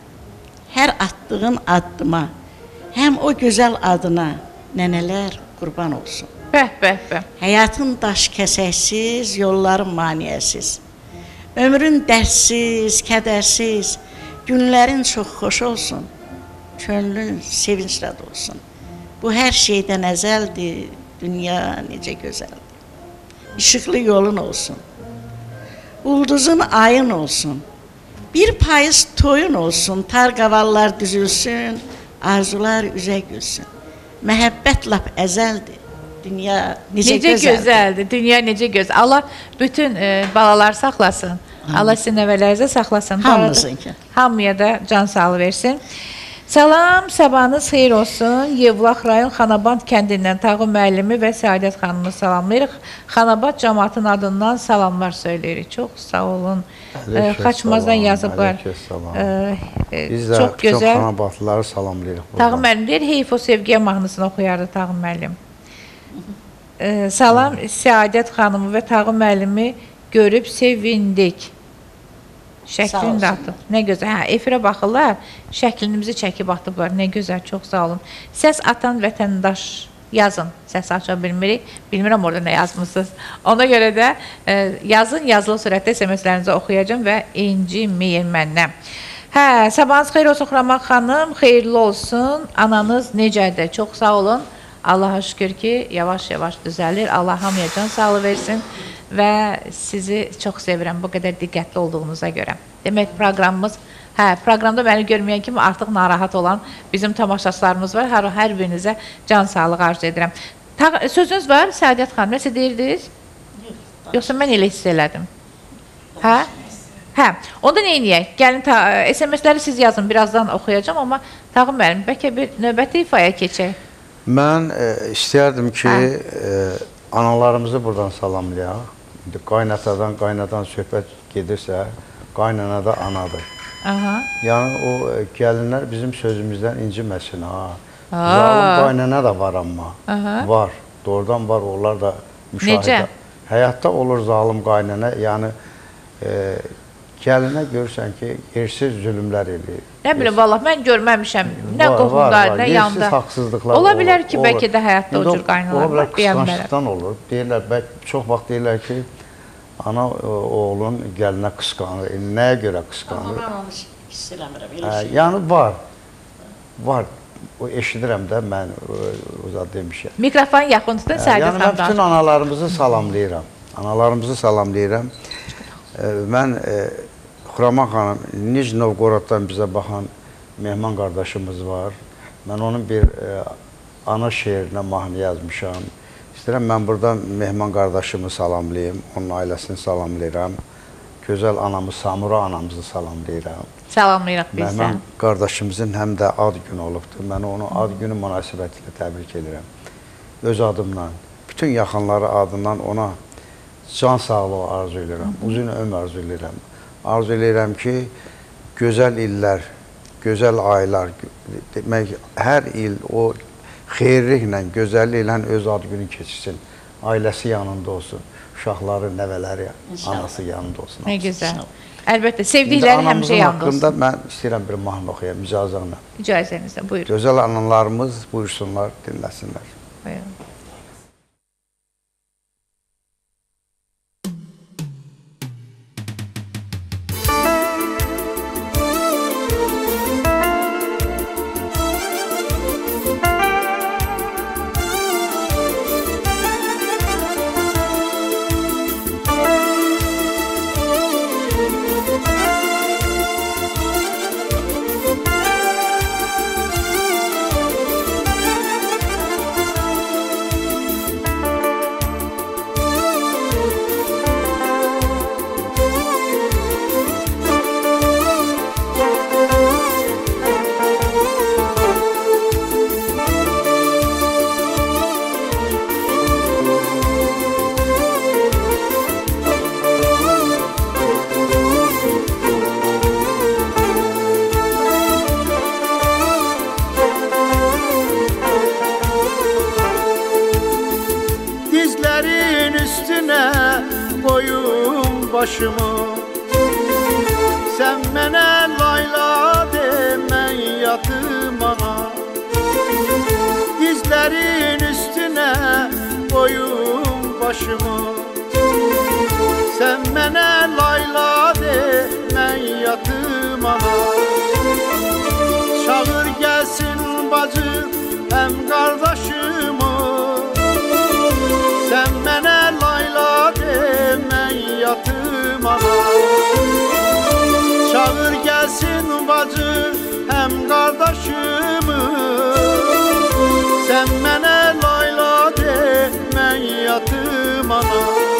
Speaker 3: hər atdığın addıma, həm o gözəl adına nənələr qurban olsun.
Speaker 1: Bəh, bəh, bəh.
Speaker 3: Həyatın daş kəsəksiz, yolların maneəsiz. Ömrün dərssiz, kədərsiz, günlərin çox xoş olsun. Könlün sevinclə dolsun. Bu hər şeydən əzəldir, dünya necə gözəldir. İşıqlı yolun olsun. Ulduzun ayın olsun. Bir payız toyun olsun, tar qavallar düzülsün, arzular üzə gülsün. Məhəbbət lap əzəldir. Dünya necə,
Speaker 1: Necə
Speaker 3: gözəldir.
Speaker 1: gözəldir. Dünya necə gözəl. Allah bütün e, balalar saxlasın. Allah sizin nəvələrinizə saxlasın.
Speaker 3: Hamımızınki.
Speaker 1: Hamıya da can sağlığı versin. Salam, sabahınız xeyir olsun. Yevlax rayon Xanabad kəndindən Tağı müəllimi və Səadət xanımı salamlayırıq. Xanabad cəmaatının adından salamlar söyləyirik. Çox sağ olun. E, Xaçmazdan yazıblar. E, e,
Speaker 5: Biz də
Speaker 1: çox
Speaker 5: bütün
Speaker 1: gözəl.
Speaker 5: xanabatlıları salamlayırıq.
Speaker 1: Tağı müəllim deyir, heyf o sevgiyə mahnısını oxuyardı Tağı müəllim. Salam Səadət xanımı və Tağı müəllimi görüb sevindik. Şəklini də atıb. Nə gözəl. Hə, efirə baxırlar, şəklimizi çəkib atıblar. Nə gözəl, çox sağ olun. Səs atan vətəndaş yazın. Səs aça bilmirik. Bilmirəm orada nə yazmısınız. Ona görə də e, yazın, yazılı surətdə SMS-lərinizi oxuyacağam və inciməyin məndən. Hə, sabahınız xeyir olsun Xuraman xanım, xeyirli olsun. Ananız necədir? Çox sağ olun. Allaha şükür ki, yavaş-yavaş düzəlir. Allah hamıya can sağlığı versin və sizi çox sevirəm bu qədər diqqətli olduğunuza görə. Demək proqramımız Hə, proqramda məni görməyən kimi artıq narahat olan bizim tamaşaçılarımız var. Hər hər birinizə can sağlığı arzu edirəm. Ta sözünüz var Səadət xanım, nəsə deyirdiniz? Yoxsa mən elə hiss elədim. Hə? Hə, onda nə edək? Gəlin SMS-ləri siz yazın, birazdan oxuyacağam, amma Tağım müəllim, bəlkə bir növbəti ifaya keçək.
Speaker 5: Mən e, istəyərdim ki,
Speaker 1: Hə.
Speaker 5: e, analarımızı buradan salamlayaq. İndi qaynatadan, qaynadan söhbət gedirsə, qaynana da anadır.
Speaker 1: Aha.
Speaker 5: Yəni o e, gəlinlər bizim sözümüzdən inciməsin ha. Zalım qaynana da var amma.
Speaker 1: Aha.
Speaker 5: Var. Doğrudan var, onlar da müşahidə.
Speaker 1: Necə?
Speaker 5: Həyatda olur zalım qaynana, yəni e, gəlinə görürsən ki, yersiz zülmlər eləyir.
Speaker 1: Nə bilim vallah mən görməmişəm. Nə qohumda, nə
Speaker 5: Yersiz
Speaker 1: yanda.
Speaker 5: haqsızlıqlar
Speaker 1: Ola
Speaker 5: olur,
Speaker 1: bilər ki, bəlkə də həyatda o cür qaynalar
Speaker 5: Ola bilər
Speaker 1: var, deyən bilər.
Speaker 5: qısqanclıqdan olur. Deyirlər, bəlkə çox vaxt deyirlər ki, ana oğlun gəlinə qısqanır. E, nəyə görə
Speaker 3: Amma
Speaker 5: qısqanır?
Speaker 3: mən onu hiss eləmirəm. Elə
Speaker 5: Hə,
Speaker 3: şey.
Speaker 5: yəni var. Var. O eşidirəm də mən o, o zad demişəm.
Speaker 1: Mikrofonu yaxın tutun,
Speaker 5: Hə,
Speaker 1: Səadət
Speaker 5: yəni mən bütün analarımızı salamlayıram. Analarımızı salamlayıram. E, mən e, Xuraman xanım Nic Novgoroddan bizə baxan mehman qardaşımız var. Mən onun bir e, ana şeirinə mahnı yazmışam. İstəyirəm mən burada mehman qardaşımı salamlayım, onun ailəsini salamlayıram. Gözəl anamız Samura anamızı salamlayıram.
Speaker 1: Salamlayırıq biz də.
Speaker 5: Mehman qardaşımızın həm də ad günü olubdur. Mən onu ad günü münasibətilə təbrik edirəm. Öz adımdan, bütün yaxınları adından ona can sağlığı arzu edirəm. Uzun ömür arzu edirəm. Arzu edirəm ki, gözəl illər, gözəl aylar, demək hər il o xeyirliklə, gözəlliklə öz ad günü keçsin. Ailəsi yanında olsun. Uşaqları, nəvələri,
Speaker 3: İnşallah.
Speaker 5: anası yanında olsun.
Speaker 1: Nə gözəl.
Speaker 3: İnşallah.
Speaker 1: Əlbəttə, sevdikləri həmişə yanında
Speaker 5: haqqında
Speaker 1: olsun.
Speaker 5: mən istəyirəm bir mahnı oxuyam icazənlə.
Speaker 1: İcazənizlə, buyurun.
Speaker 5: Gözəl analarımız buyursunlar, dinləsinlər.
Speaker 1: buyurun.
Speaker 8: Dizlerin üstüne koyun başımı. Sen mene layla demen yatım ana. Dizlerin üstüne koyun başımı. Sen mene layla demen yatım ana. Çağır gelsin bacı hem kardeşimi Çağır gəlsin bacı həm qardaşımı Sən mənə layla demən yatım ana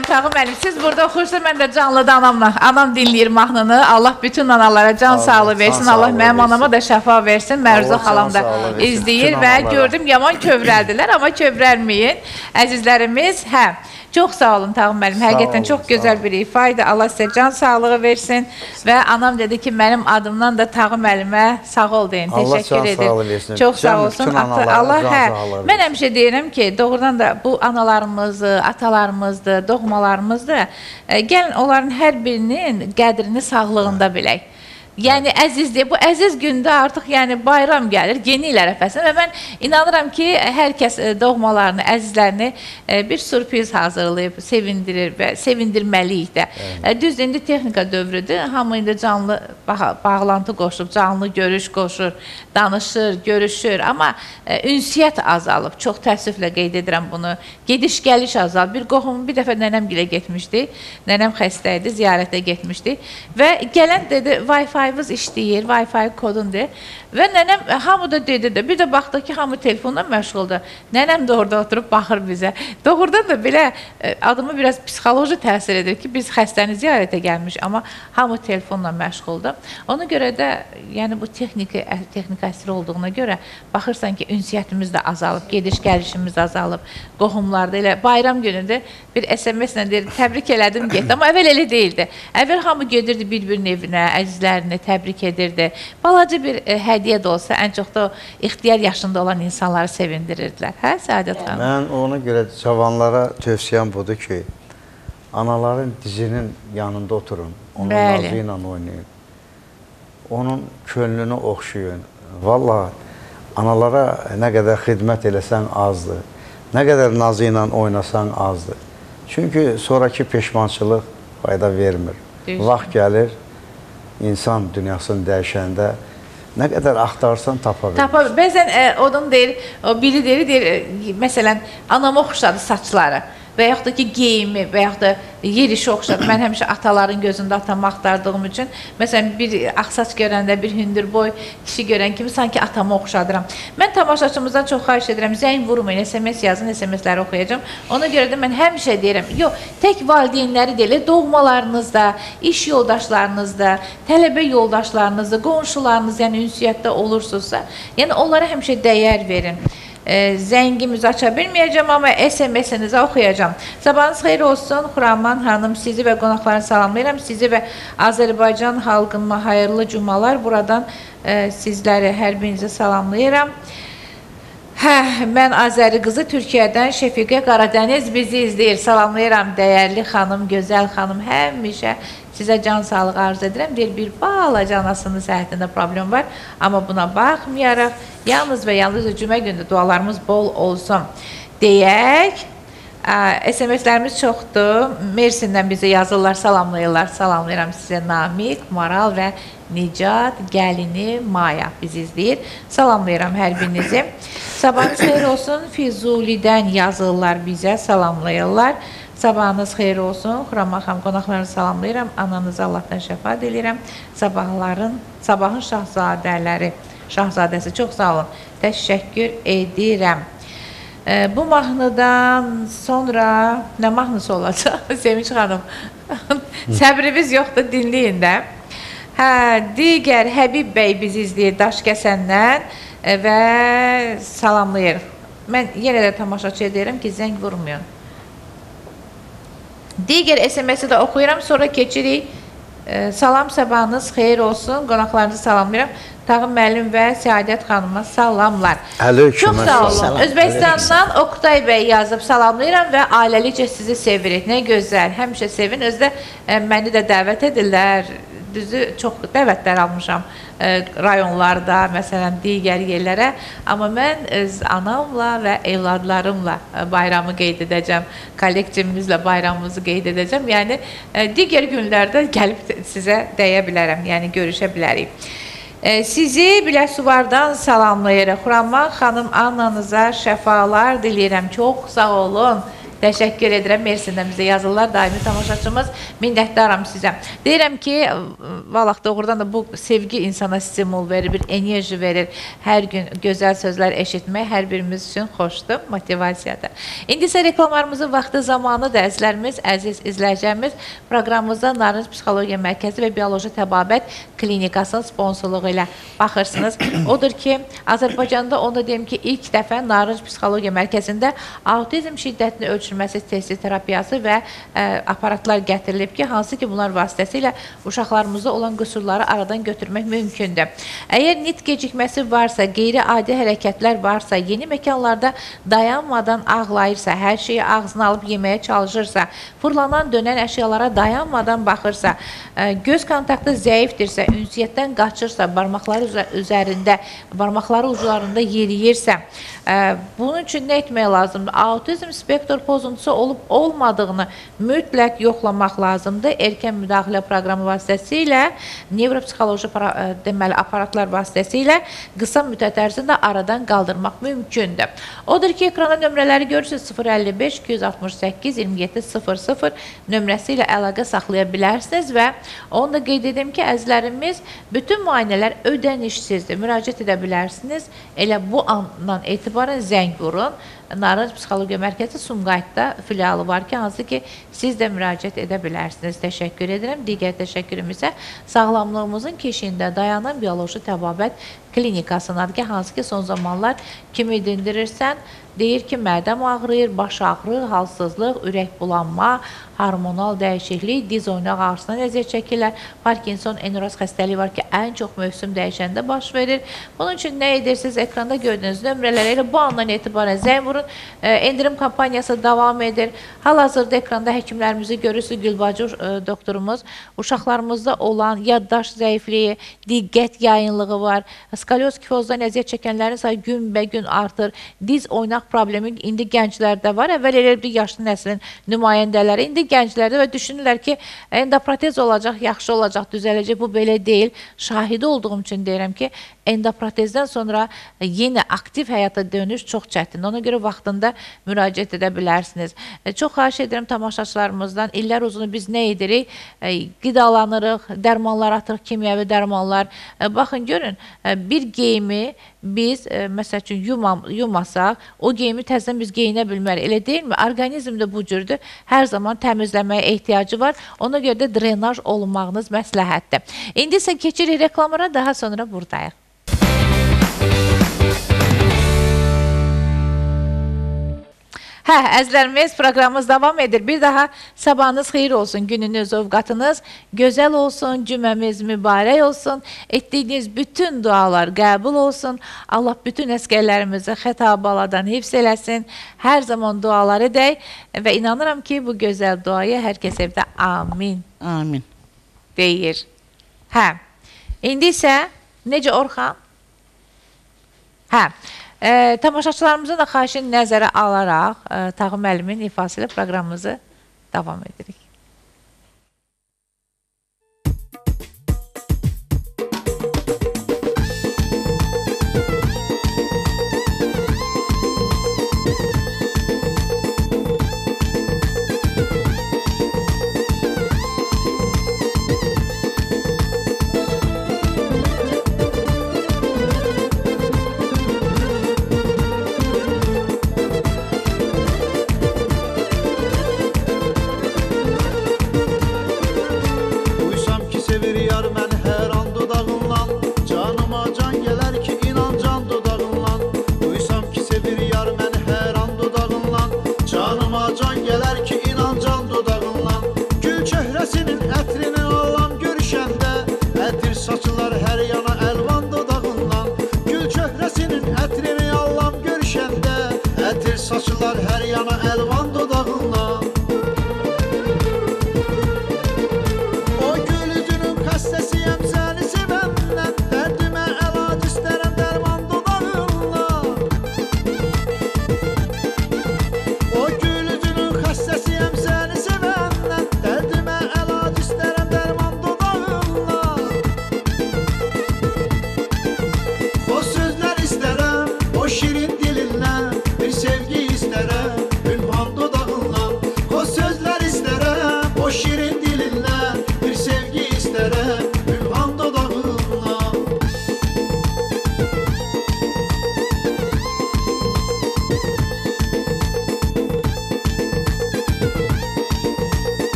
Speaker 4: Əmtağım mənim,
Speaker 1: siz burada oxuyursunuz, mən də canlıda anamla. Anam dinləyir mahnını. Allah bütün analara can
Speaker 5: Allah,
Speaker 1: sağlığı versin. Allah mənim anama da şəfa versin.
Speaker 5: Mərzu
Speaker 1: xalam da izləyir və gördüm yaman kövrəldilər, amma kövrəlməyin. Əzizlərimiz, hə, Çox sağ olun Tağım müəllim. Həqiqətən çox gözəl bir ifadə. Allah sizə can sağlığı versin və anam dedi ki, mənim adımdan da Tağım müəllimə sağ ol deyin.
Speaker 5: Allah
Speaker 1: Təşəkkür edirəm. Çox sağ olsun. Ata, Allah hə. Mən həmişə deyirəm ki, doğrudan da bu analarımızdır, atalarımızdır, doğmalarımızdır. E, gəlin onların hər birinin qədrini sağlığında bilək. Yəni əzizdir. Bu əziz gündə artıq yəni bayram gəlir, yeni il ərəfəsində və mən inanıram ki, hər kəs e, doğmalarını, əzizlərini e, bir sürpriz hazırlayıb sevindirir və sevindirməliyik də. E, Düzdür, indi texnika dövrüdür. Hamı indi canlı bağlantı qoşub, canlı görüş qoşur, danışır, görüşür, amma ünsiyyət azalıb. Çox təəssüflə qeyd edirəm bunu. Gediş-gəliş azalıb. Bir qohumum bir dəfə nənəm gilə getmişdi. Nənəm xəstə idi, ziyarətə getmişdi və gələn dedi Wi-Fi-vız işləyir, Wi-Fi kodundur. Və nənəm hamı da dedi də. Bir də baxdı ki, hamı telefonla məşğuldur. Nənəm də orada oturub baxır bizə. Doğrudan da belə e, adamı biraz psixoloji təsir edir ki, biz xəstəni ziyarətə gəlmiş, amma hamı telefonla məşğuldur. Ona görə də yəni bu texniki texnika əsri olduğuna görə baxırsan ki, ünsiyyətimiz də azalıb, gediş-gəlişimiz azalıb. Qohumlarda elə bayram günündə bir SMS-lə deyir, təbrik elədim, getdi. Amma əvvəl elə deyildi. Əvvəl hamı gedirdi bir-birinin evinə, əzizlərini təbrik edirdi. Balaca bir e, hədiyyə də olsa, ən çox da ixtiyar yaşında olan insanları sevindirirdilər. Hə, Səadət xanım?
Speaker 5: Mən ona görə cavanlara tövsiyəm budur ki, anaların dizinin yanında oturun, onun
Speaker 1: Bəli.
Speaker 5: nazı ilə oynayın. Onun könlünü oxşayın. Vallahi analara nə qədər xidmət eləsən azdır. Nə qədər nazı ilə oynasan azdır. Çünki sonrakı peşmançılıq fayda vermir. Vaxt gəlir, insan dünyasını dəyişəndə nə qədər axtarsan tapa bilir.
Speaker 1: Tapa bəzən e, onun deyir, o biri deyir, deyir, e, məsələn, anama oxşadı saçları və yaxud da ki geyimi və yaxud da yerişi oxşadı. Mən həmişə ataların gözündə atamı axtardığım üçün, məsələn, bir ağsaç görəndə, bir hündürboy kişi görən kimi sanki atama oxşadıram. Mən tamaşaçımızdan çox xahiş edirəm, zəng vurmayın, SMS yazın, SMS-ləri oxuyacağam. Ona görə də mən həmişə deyirəm, yox, tək valideynləri deyil, doğmalarınızda, iş yoldaşlarınızda, tələbə yoldaşlarınızda, qonşularınız, yəni ünsiyyətdə olursunuzsa, yəni onlara həmişə dəyər verin. E, zəngimizi aça bilməyəcəm, amma SMS-inizi oxuyacağam. Sabahınız xeyir olsun. Xuraman xanım, sizi və qonaqlarını salamlayıram. Sizi və Azərbaycan xalqına hayırlı cumalar. Buradan e, sizləri hər birinizi salamlayıram. Hə, mən Azəri qızı Türkiyədən Şəfiqə Qaradəniz bizi izləyir. Salamlayıram dəyərli xanım, gözəl xanım. Həmişə sizə can sağlığı arzu edirəm. Deyir bir balaca anasının səhhətində problem var, amma buna baxmayaraq yalnız və yalnız cümə günü dualarımız bol olsun deyək. SMS-lərimiz çoxdur. Mersindən bizə yazırlar, salamlayırlar. Salamlayıram sizə Namiq, Maral və Nicat, gəlini Maya bizi izləyir. Salamlayıram hər birinizi. Sabahınız xeyir olsun. Füzulidən yazırlar bizə, salamlayırlar. Sabahınız xeyir olsun. Xurama xanım qonaqlarını salamlayıram. Ananızı Allahdan şəfa diləyirəm. Sabahların, sabahın şahzadələri, şahzadəsi çox sağ olun. Təşəkkür edirəm. E, bu mahnıdan sonra nə mahnısı olacaq? Sevinç xanım. Səbrimiz yoxdur, dinləyin də. Hə, digər Həbib bəy bizi izləyir Daşkəsəndən e, və salamlayır. Mən yenə də tamaşaçıya deyirəm ki, zəng vurmayın. Digər SMS-i də oxuyuram, sonra keçirik. E, salam sabahınız xeyir olsun. Qonaqlarınızı salamlayıram. Tağım müəllim və Səadət xanıma salamlar.
Speaker 5: Aleyküm
Speaker 1: Çox sağ olun.
Speaker 3: əssalam.
Speaker 1: Özbəkistandan Oktay bəy yazıb salamlayıram və ailəlicə sizi sevirik. Nə gözəl. Həmişə sevin. Özdə e, məni də dəvət edirlər. Düzü çox dəvətlər almışam e, rayonlarda, məsələn, digər yerlərə. Amma mən öz anamla və evladlarımla e, bayramı qeyd edəcəm. Kollektivimizlə bayramımızı qeyd edəcəm. Yəni e, digər günlərdə gəlib sizə dəyə bilərəm, yəni görüşə bilərik. E, Sizi Biləsuvardan salamlayırıq. Xuraman xanım Annanıza şəfalar diləyirəm. Çox sağ olun. Təşəkkür edirəm. Mersindən bizə yazırlar daimi tamaşaçımız. Minnətdaram sizə. Deyirəm ki, valaq doğrudan da bu sevgi insana stimul verir, bir enerji verir. Hər gün gözəl sözlər eşitmək hər birimiz üçün xoşdur, motivasiyadır. İndi isə reklamlarımızın vaxtı zamanıdır. Əzizlərimiz, əziz izləyicimiz proqramımızda Narınc Psixologiya Mərkəzi və Bioloji Təbabət Klinikasının sponsorluğu ilə baxırsınız. Odur ki, Azərbaycanda onu da deyim ki, ilk dəfə Narınc Psixologiya Mərkəzində autizm şiddətini ölçülən keçirilməsi testi terapiyası və ə, aparatlar gətirilib ki, hansı ki bunlar vasitəsilə uşaqlarımızda olan qüsurları aradan götürmək mümkündür. Əgər nitq gecikməsi varsa, qeyri-adi hərəkətlər varsa, yeni məkanlarda dayanmadan ağlayırsa, hər şeyi ağzına alıb yeməyə çalışırsa, fırlanan dönən əşyalara dayanmadan baxırsa, ə, göz kontaktı zəifdirsə, ünsiyyətdən qaçırsa, barmaqları üzə- üzərində, barmaqları uclarında yeriyirsə, ə, bunun üçün nə etmək lazımdır? Autizm spektr pozuntusu olub olmadığını mütləq yoxlamaq lazımdır. Erkən müdaxilə proqramı vasitəsilə, nevropsixoloji ə, deməli aparatlar vasitəsilə qısa müddət ərzində aradan qaldırmaq mümkündür. Odur ki, ekranda nömrələri görürsüz 055 268 2700 nömrəsi ilə əlaqə saxlaya bilərsiniz və onu da qeyd edim ki, əzlərimiz bütün müayinələr ödənişsizdir. Müraciət edə bilərsiniz. Elə bu andan etibarən zəng vurun. Narınc Psixologiya Mərkəzi Sumqayıtda filialı var ki, hansı ki siz də müraciət edə bilərsiniz. Təşəkkür edirəm. Digər təşəkkürüm isə sağlamlığımızın keşiyində dayanan bioloji təbabət klinikasınadır ki, hansı ki son zamanlar kimi dindirirsən, deyir ki, mədəm ağrıyır, baş ağrı, halsızlıq, ürək bulanma, hormonal dəyişiklik, diz oynaq ağrısından əziyyət çəkirlər. Parkinson, enoraz xəstəliyi var ki, ən çox mövsüm dəyişəndə baş verir. Bunun üçün nə edirsiniz? Ekranda gördüyünüz nömrələrə elə bu andan etibarən zəng vurun. E, endirim kampaniyası davam edir. Hal-hazırda ekranda həkimlərimizi görürsünüz. Gülbacı e, doktorumuz uşaqlarımızda olan yaddaş zəifliyi, diqqət yayınlığı var. Skalyoz kifozdan əziyyət çəkənlərin sayı günbəgün artır. Diz oynaq problemi indi gənclərdə var. Əvvəl elə bir yaşlı nəslin nümayəndələri, indi gənclərdə və düşünürlər ki, endoprotez olacaq, yaxşı olacaq, düzələcək. Bu belə deyil. Şahidi olduğum üçün deyirəm ki, endoprotezdən sonra yenə aktiv həyata dönüş çox çətindir. Ona görə vaxtında müraciət edə bilərsiniz. E, Çox xahiş edirəm tamaşaçılarımızdan illər uzunu biz nə edirik? E, Qidalanırıq, dərmanlar atırıq, kimyəvi dərmanlar. E, Baxın görün, bir geyimi biz e, məsəl üçün yumam, yumasaq, o geyimi təzədən biz geyinə bilmərik. Elə deyilmi? Orqanizm də bu cürdür. Hər zaman təmizləməyə ehtiyacı var. Ona görə də drenaj olunmağınız məsləhətdir. İndi isə keçirik reklamlara, daha sonra buradayıq. Hə, əzlərimiz proqramımız davam edir. Bir daha sabahınız xeyir olsun, gününüz, ovqatınız gözəl olsun, cüməmiz mübarək olsun. Etdiyiniz bütün dualar qəbul olsun. Allah bütün əskərlərimizi xəta baladan hifz eləsin. Hər zaman dualar edək və inanıram ki, bu gözəl duaya hər kəs evdə amin
Speaker 3: Amin.
Speaker 1: deyir. Hə. İndi isə necə Orxan? Hə. E, tamaşaçılarımızın da xahişini nəzərə alaraq e, Tağı müəllimin ifası ilə proqramımızı davam edirik.
Speaker 4: Gül çöhrəsinin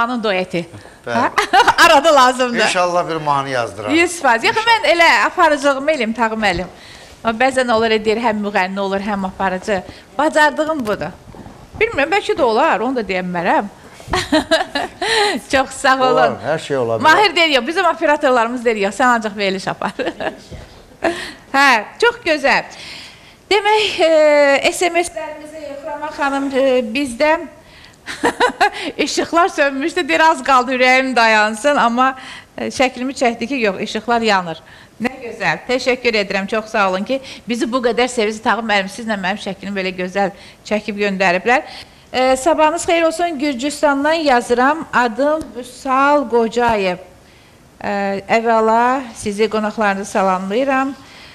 Speaker 1: Xuramanın dueti. Arada lazımdır.
Speaker 5: İnşallah bir mahnı yazdırar.
Speaker 1: 100%. Yaxı mən elə aparıcığımı eləyim Tağım. Amma Bəzən olur deyir həm müğənni olur, həm aparıcı. Bacardığım budur. Bilmirəm, bəlkə də olar, onu da deyə bilmərəm. Çox sağ olun.
Speaker 5: Olar, hər şey ola bilər.
Speaker 1: Mahir deyir, yox, bizim operatorlarımız deyir, yox, sən ancaq veriliş apar. hə, çox gözəl. Demək, e, SMS-lərimizi Xurama xanım e, bizdə işıqlar sönmüşdü, bir az qaldı ürəyim dayansın, amma e, şəklimi çəkdi ki, yox, işıqlar yanır. Nə gözəl. Təşəkkür edirəm. Çox sağ olun ki, bizi bu qədər sevirsiniz. Tağım müəllim sizlə mənim şəklimi belə gözəl çəkib göndəriblər. E, sabahınız xeyir olsun. Gürcüstandan yazıram. Adım Vüsal Qocayev. Ə, Əvvəla sizi qonaqlarınızı salamlayıram.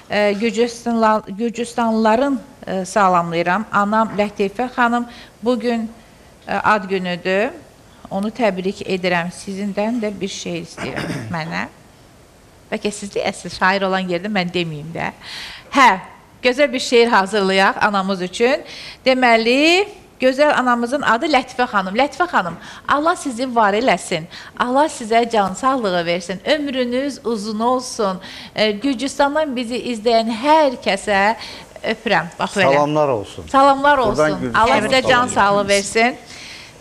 Speaker 1: Ə, Gürcüstanla Gürcüstanlıların ə, salamlayıram. Anam Lətifə xanım bu gün ə, ad günüdür. Onu təbrik edirəm. Sizindən də bir şey istəyirəm mənə. Bəlkə siz deyəsiniz, şair olan yerdə mən deməyim də. Hə, gözəl bir şeir hazırlayaq anamız üçün. Deməli, gözəl anamızın adı Lətifə xanım. Lətifə xanım, Allah sizi var eləsin. Allah sizə can sağlığı versin. Ömrünüz uzun olsun. Gürcüstandan bizi izləyən hər kəsə öpürəm. Bax belə.
Speaker 5: Salamlar olsun.
Speaker 1: Salamlar
Speaker 5: Buradan
Speaker 1: olsun.
Speaker 5: Gürcüstana
Speaker 1: Allah sizə can
Speaker 5: salam
Speaker 1: sağlığı versin.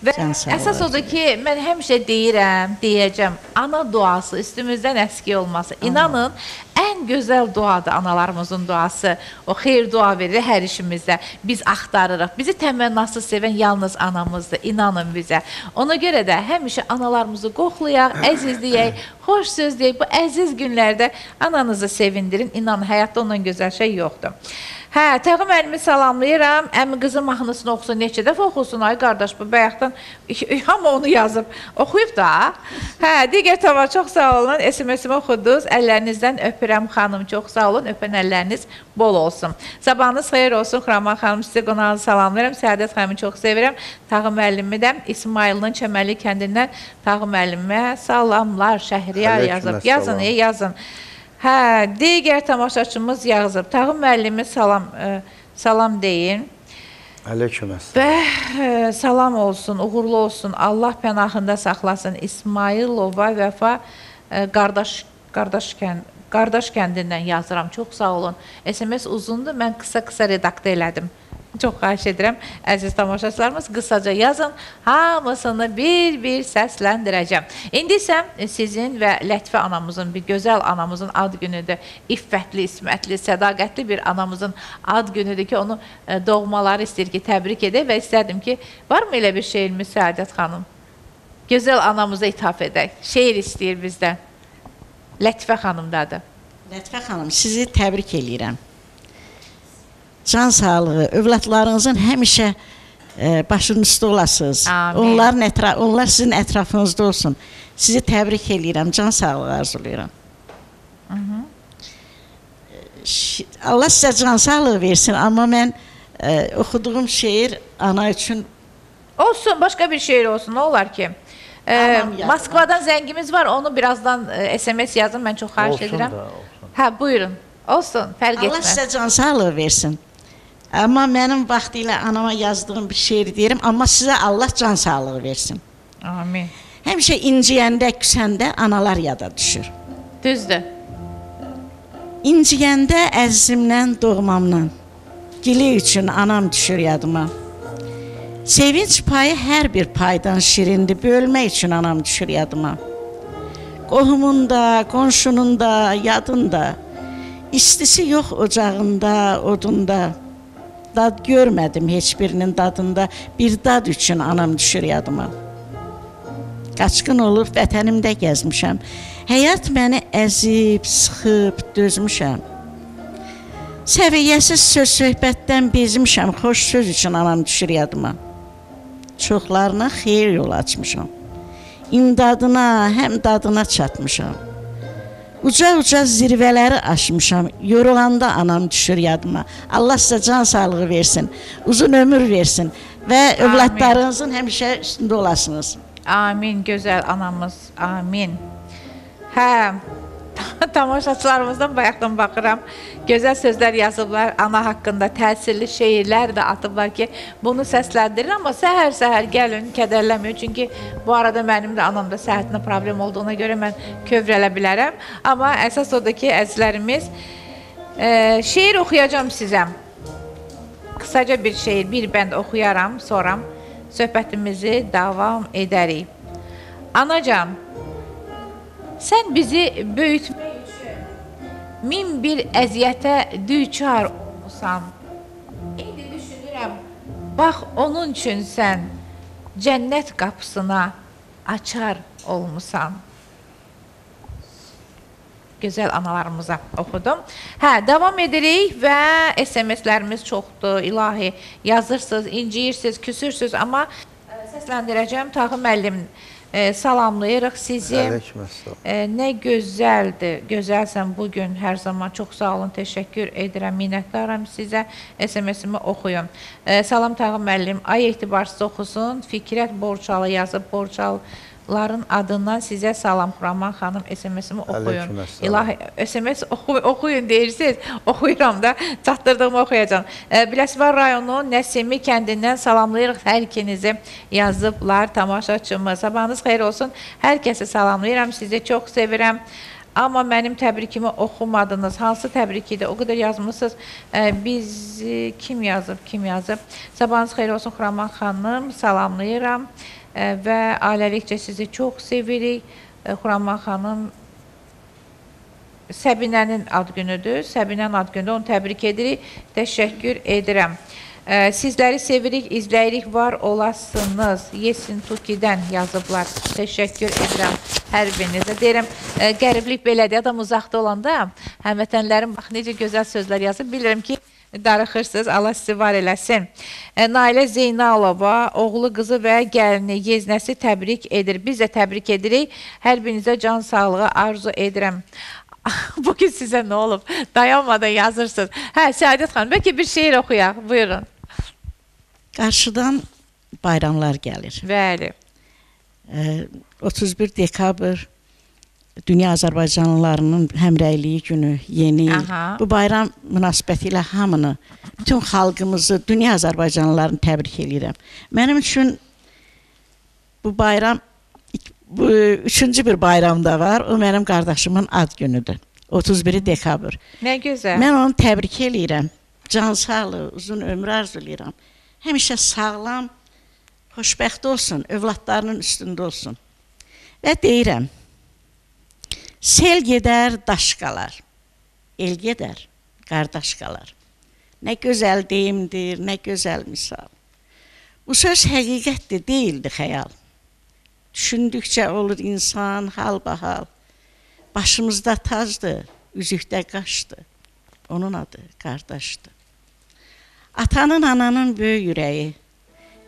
Speaker 1: Və
Speaker 3: Can sağlığı
Speaker 1: əsas odur ki, mən həmişə deyirəm, deyəcəm, ana duası üstümüzdən əski olması. İnanın, ən gözəl duadır analarımızın duası. O xeyir dua verir hər işimizdə. Biz axtarırıq. Bizi təmənnasız sevən yalnız anamızdır. İnanın bizə. Ona görə də həmişə analarımızı qoxlayaq, əzizləyək, xoş söz deyək. Bu əziz günlərdə ananızı sevindirin. İnanın, həyatda ondan gözəl şey yoxdur. Hə, Təğim müəllimi salamlayıram. Əmi qızın mahnısını oxusun, neçə dəfə oxusun ay qardaş bu bayaqdan hamı onu yazıb. Oxuyub da. Hə, digər tamam çox sağ olun. SMS-imi oxudunuz. Əllərinizdən öpürəm xanım. Çox sağ olun. Öpən əlləriniz bol olsun. Sabahınız xeyir olsun. Xuraman xanım sizə qonağınızı salamlayıram. Səadət xanımı çox sevirəm. Tağım müəllimi də İsmailin Çəmərli kəndindən Tağım müəllimə salamlar. Şəhriyar yazıb. Yazın, e, yazın. Hə, digər tamaşaçımız yazıb. Tağım müəllimi salam ə, salam deyin.
Speaker 5: Aleyküm əssalam.
Speaker 1: Və ə, salam olsun, uğurlu olsun. Allah pənahında saxlasın. İsmailova Vəfa ə, qardaş qardaşkən qardaş kəndindən yazıram. Çox sağ olun. SMS uzundur. Mən qısa-qısa redaktə elədim. Çox xahiş edirəm əziz tamaşaçılarımız qısaca yazın. Hamısını bir-bir səsləndirəcəm. İndi isə sizin və Lətifə anamızın, bir gözəl anamızın ad günüdür. İffətli, ismətli, sədaqətli bir anamızın ad günüdür ki, onu e, doğmaları istəyir ki, təbrik edək və istərdim ki, varmı elə bir şeirimiz Səadət xanım? Gözəl anamıza ithaf edək. Şeir istəyir bizdən. Lətifə xanımdadır.
Speaker 3: Lətifə xanım, sizi təbrik eləyirəm. Can sağlığı, övladlarınızın həmişə e, başının üstə olasınız.
Speaker 1: Amin.
Speaker 3: Onların ətra onlar sizin ətrafınızda olsun. Sizi təbrik eləyirəm, can sağlığı arzulayıram. Ş- Allah sizə can sağlığı versin, amma mən e, oxuduğum şeir ana üçün
Speaker 1: Olsun, başqa bir şeir olsun, nə olar ki?
Speaker 3: Yazdı.
Speaker 1: Moskvadan zəngimiz var, onu birazdan e, SMS yazın, mən çox xahiş
Speaker 5: Olsun
Speaker 1: edirəm.
Speaker 5: da, olsun.
Speaker 1: Hə, buyurun. Olsun, fərq
Speaker 3: Allah
Speaker 1: etməz.
Speaker 3: sizə can sağlığı versin. Amma mənim vaxtilə anama yazdığım bir şeir deyirəm, amma sizə Allah can sağlığı versin.
Speaker 1: Amin.
Speaker 3: Həmişə inciyəndə, küsəndə analar yada düşür.
Speaker 1: Düzdür.
Speaker 3: İnciyəndə əzizimdən, doğmamdan, gili üçün anam düşür yadıma. Sevinç payı hər bir paydan şirindir, bölmək üçün anam düşür yadıma. Qohumun da, qonşunun da, yadında, istisi yox ocağında, odunda. Dad görmədim heç birinin dadında, bir dad üçün anam düşür yadıma. Qaçqın olub vətənimdə gəzmişəm. Həyat məni əzib, sıxıb, dözmüşəm. Səviyyəsiz söz söhbətdən bezmişəm, xoş söz üçün anam düşür yadıma. Çoxlarına xeyir yol açmışam. İmdadına, həm dadına çatmışam. Uca-uca zirvələri aşmışam. Yorulanda anam düşür yadıma. Allah sizə can sağlığı versin, uzun ömür versin və övladlarınızın həmişə üstündə olasınız.
Speaker 1: Amin gözəl anamız. Amin. Hə. Tamaşaçılarımızdan bayaqdan baxıram. Gözəl sözlər yazıblar. Ana haqqında təsirli şeirlər də atıblar ki, bunu səsləndirir, amma səhər-səhər gəlin, kədərləməyin. Çünki bu arada mənim də anamda səhhətinə problem olduğuna görə mən kövrələ bilərəm. Amma əsas odur ki, əzizlərimiz, e, şeir oxuyacağam sizə. Qısaca bir şeir, bir bənd oxuyaram, sonra söhbətimizi davam edərik. Anacan, sən bizi böyütmək üçün min bir əziyyətə düçar olmusan. İndi düşünürəm, bax onun üçün sən cənnət qapısına açar olmusan. Gözəl analarımıza oxudum. Hə, davam edirik və SMS-lərimiz çoxdur. İlahi yazırsınız, inciyirsiniz, küsürsüz, amma ə, səsləndirəcəm Tağı müəllim. E, salamlayırıq sizi. E, nə gözəldir. Gözəlsən bu gün hər zaman. Çox sağ olun. Təşəkkür edirəm. Minnətdaram sizə. SMS-imi oxuyun. E, salam Tağı müəllim. Ay etibarsız oxusun. Fikrət Borçalı yazıb Borçalıların adından sizə salam Xuraman xanım SMS-imi oxuyun. İlahi SMS oxu, oxuyun deyirsiniz. Oxuyuram da. Çatdırdığımı oxuyacağam. E, Biləsuvar rayonu Nəsimi kəndindən salamlayırıq hər ikinizi yazıblar tamaşaçımız. Sabahınız xeyir olsun. Hər kəsi salamlayıram. Sizi çox sevirəm. Amma mənim təbrikimi oxumadınız. Hansı təbrikidir? O qədər yazmısınız. E, biz kim yazıb, kim yazıb? Sabahınız xeyir olsun Xuraman xanım. Salamlayıram. Və ailəlikcə sizi çox sevirik. Xuraman xanım Səbinənin ad günüdür. Səbinənin ad günüdür. Onu təbrik edirik. Təşəkkür edirəm. Sizləri sevirik, izləyirik, var olasınız. Yesin Tukidən yazıblar. Təşəkkür edirəm hər birinizə. Deyirəm, qəriblik belədir. Adam uzaqda olanda həmvətənlərim bax necə gözəl sözlər yazıb. Bilirəm ki, darıxırsınız. Allah sizi var eləsin. Ə, Nailə Zeynalova oğlu, qızı və gəlini, yeznəsi təbrik edir. Biz də təbrik edirik. Hər birinizə can sağlığı arzu edirəm. Bugün sizə nə olub? Dayanmadan yazırsınız. Hə, Səadət xanım, bəlkə bir şeir oxuyaq. Buyurun.
Speaker 3: Qarşıdan bayramlar gəlir.
Speaker 1: Bəli.
Speaker 3: Ə, 31 dekabr Dünya Azərbaycanlılarının həmrəyliyi günü, yeni il.
Speaker 1: Aha.
Speaker 3: Bu bayram münasibəti ilə hamını, bütün xalqımızı, dünya Azərbaycanlılarını təbrik edirəm. Mənim üçün bu bayram bu üçüncü bir bayram da var. O mənim qardaşımın ad günüdür. 31 dekabr.
Speaker 1: Nə gözəl.
Speaker 3: Mən onu təbrik eləyirəm. Can sağlığı, uzun ömür arzulayıram. Həmişə sağlam, xoşbəxt olsun, övladlarının üstündə olsun. Və deyirəm, sel gedər, daş qalar. El gedər, qardaş qalar. Nə gözəl deyimdir, nə gözəl misal. Bu söz həqiqətdir, deyildi xəyal. Düşündükcə olur insan halbahal. Başımızda tacdır, üzükdə qaşdır. Onun adı qardaşdır. Atanın, ananın böyük ürəyi,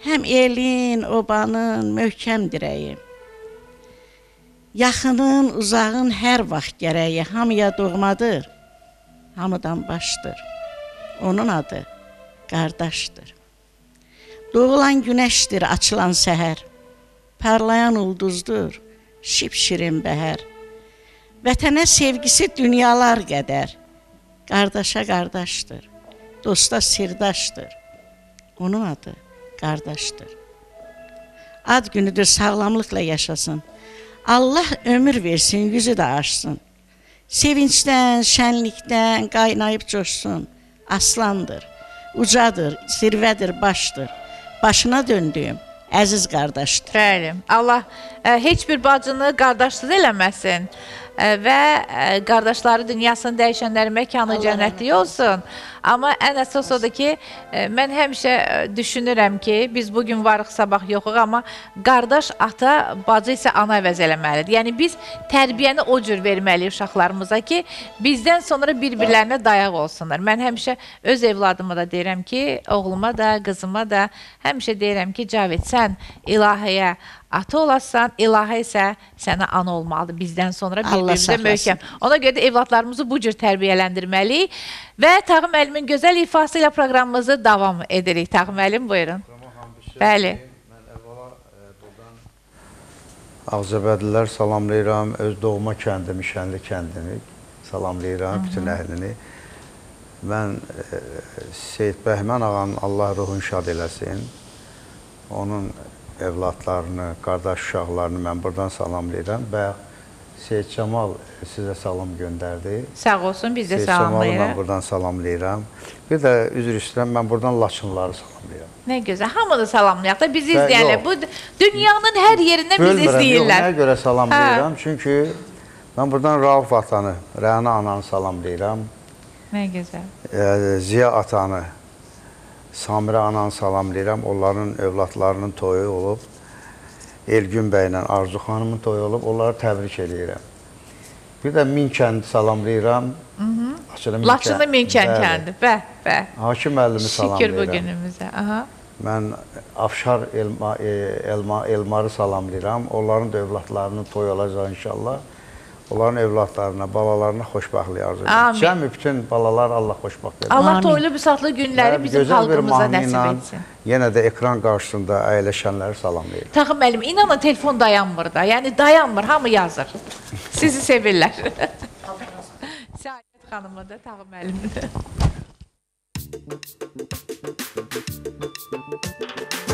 Speaker 3: həm elin, obanın möhkəm dirəyi. Yaxının, uzağın hər vaxt gərəyi hamıya doğmadır, hamıdan başdır. Onun adı qardaşdır. Doğulan günəşdir açılan səhər, parlayan ulduzdur, şipşirin bəhər. Vətənə sevgisi dünyalar qədər, qardaşa qardaşdır. dosta sirdaşdır. Onun adı qardaşdır. Ad günüdür, sağlamlıqla yaşasın. Allah ömür versin, yüzü də açsın. Sevincdən, şənlikdən qaynayıb coşsun. Aslandır, ucadır, zirvədir, başdır. Başına döndüyüm əziz qardaşdır.
Speaker 1: Bəli. Allah ə, heç bir bacını qardaşsız eləməsin ə, və ə, qardaşları dünyasını dəyişənlərin məkanı cənnətlik olsun. Amma ən əsas odur ki, ə, mən həmişə ə, düşünürəm ki, biz bu gün varıq, sabah yoxuq, amma qardaş ata, bacı isə ana əvəz eləməlidir. Yəni biz tərbiyəni o cür verməliyik uşaqlarımıza ki, bizdən sonra bir-birlərinə dayaq olsunlar. Mən həmişə öz evladıma da deyirəm ki, oğluma da, qızıma da həmişə deyirəm ki, Cavid, sən ilahiyə ata olasan, ilahə isə sənə ana olmalıdır bizdən sonra bir-birimizə möhkəm. Ona görə də evladlarımızı bu cür tərbiyələndirməliyik və Tağı müəllimin gözəl ifası ilə proqramımızı davam edirik. Tağı müəllim buyurun. Bəli.
Speaker 5: Ağzəbədlilər salamlayıram, öz doğma kəndimi, Şənli kəndini salamlayıram, bütün əhlini. Mən e, Seyid Bəhmən ağanın Allah ruhunu şad eləsin. Onun evladlarını, qardaş uşaqlarını mən buradan salamlayıram və Seyid Cəmal sizə salam göndərdi.
Speaker 1: Sağ olsun, biz də
Speaker 5: Seyid Cəmalı mən
Speaker 1: salamlayırıq.
Speaker 5: buradan salamlayıram. Bir də üzr istəyirəm, mən buradan Laçınları salamlayıram.
Speaker 1: Nə gözəl. Hamını salamlayaq da bizi
Speaker 5: yox.
Speaker 1: Bu dünyanın hər yerindən bizi
Speaker 5: Bölmürəm, yox,
Speaker 1: izləyirlər.
Speaker 5: nəyə görə salamlayıram? Çünki mən buradan Rauf atanı, Rəna ananı salamlayıram.
Speaker 1: Nə gözəl.
Speaker 5: e, Ziya atanı, Samirə ananı salamlayıram. Onların övladlarının toyu olub. Elgün bəylə Arzu xanımın toyu olub. Onları təbrik edirəm. Bir də Minkəndi salamlayıram. Laçını Minkə-
Speaker 1: Laçında Minkən
Speaker 5: Bəli.
Speaker 1: kəndi. Bəh, bəh.
Speaker 5: Hakim müəllimi
Speaker 1: Şükür bu
Speaker 5: salamlayıram.
Speaker 1: günümüzə. Aha.
Speaker 5: Mən Afşar Elma, e, Elma Elmarı salamlayıram. Onların da övladlarının toy olacaq inşallah. Onların övladlarına, balalarına xoşbəxtlik arzu edirəm. Cəmi bütün balalar Allah xoşbəxt etsin.
Speaker 1: Allah toylu büsatlı günləri bizim
Speaker 5: gözəl
Speaker 1: xalqımıza nəsib etsin.
Speaker 5: Yenə də ekran qarşısında əyləşənləri salamlayıram.
Speaker 1: Tağı müəllim, inanın telefon dayanmır da. Yəni dayanmır, hamı yazır. Sizi sevirlər. Səadət xanımı da, Tağı müəllimi də. ildən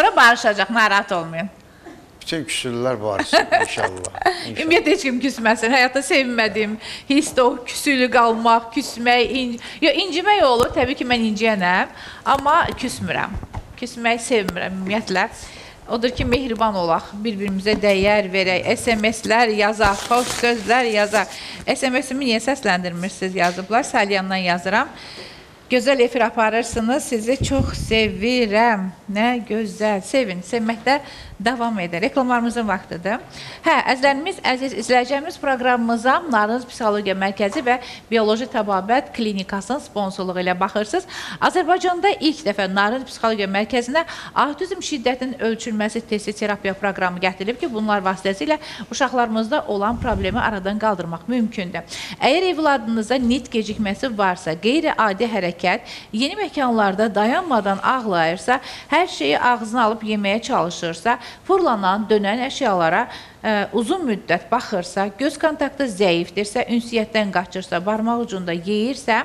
Speaker 1: sonra barışacaq, narahat olmayın.
Speaker 5: Bütün küsürlər barışsın inşallah. İnşallah.
Speaker 1: Ümumiyyətlə heç kim küsməsin. Həyatda sevmədiyim hiss də o küsülü qalmaq, küsmək, in yo incimək olur. Təbii ki, mən inciyənəm, amma küsmürəm. Küsmək sevmirəm ümumiyyətlə. Odur ki, mehriban olaq, bir-birimizə dəyər verək, SMS-lər yazaq, xoş sözlər yazaq. SMS-imi niyə səsləndirmirsiniz yazıblar? Salyandan yazıram. Gözəl efir aparırsınız. Sizi çox sevirəm. Nə gözəl. Sevin. Sevməkdə davam edin. Reklamlarımızın vaxtıdır. Hə, əzizlərimiz, əziz izləyəcəyimiz proqramımıza Narınz Psixologiya Mərkəzi və Bioloji Təbabət Klinikasının sponsorluğu ilə baxırsınız. Azərbaycanda ilk dəfə Narınz Psixologiya Mərkəzinə autizm şiddətinin ölçülməsi testi terapiya proqramı gətirilib ki, bunlar vasitəsilə uşaqlarımızda olan problemi aradan qaldırmaq mümkündür. Əgər evladınızda nit gecikməsi varsa, qeyri-adi hərəkət, yeni məkanlarda dayanmadan ağlayırsa, hər şeyi ağzına alıb yeməyə çalışırsa, fırlanan, dönən əşyalara uzun müddət baxırsa, göz kontaktı zəifdirsə, ünsiyyətdən qaçırsa, barmaq ucunda yeyirsə,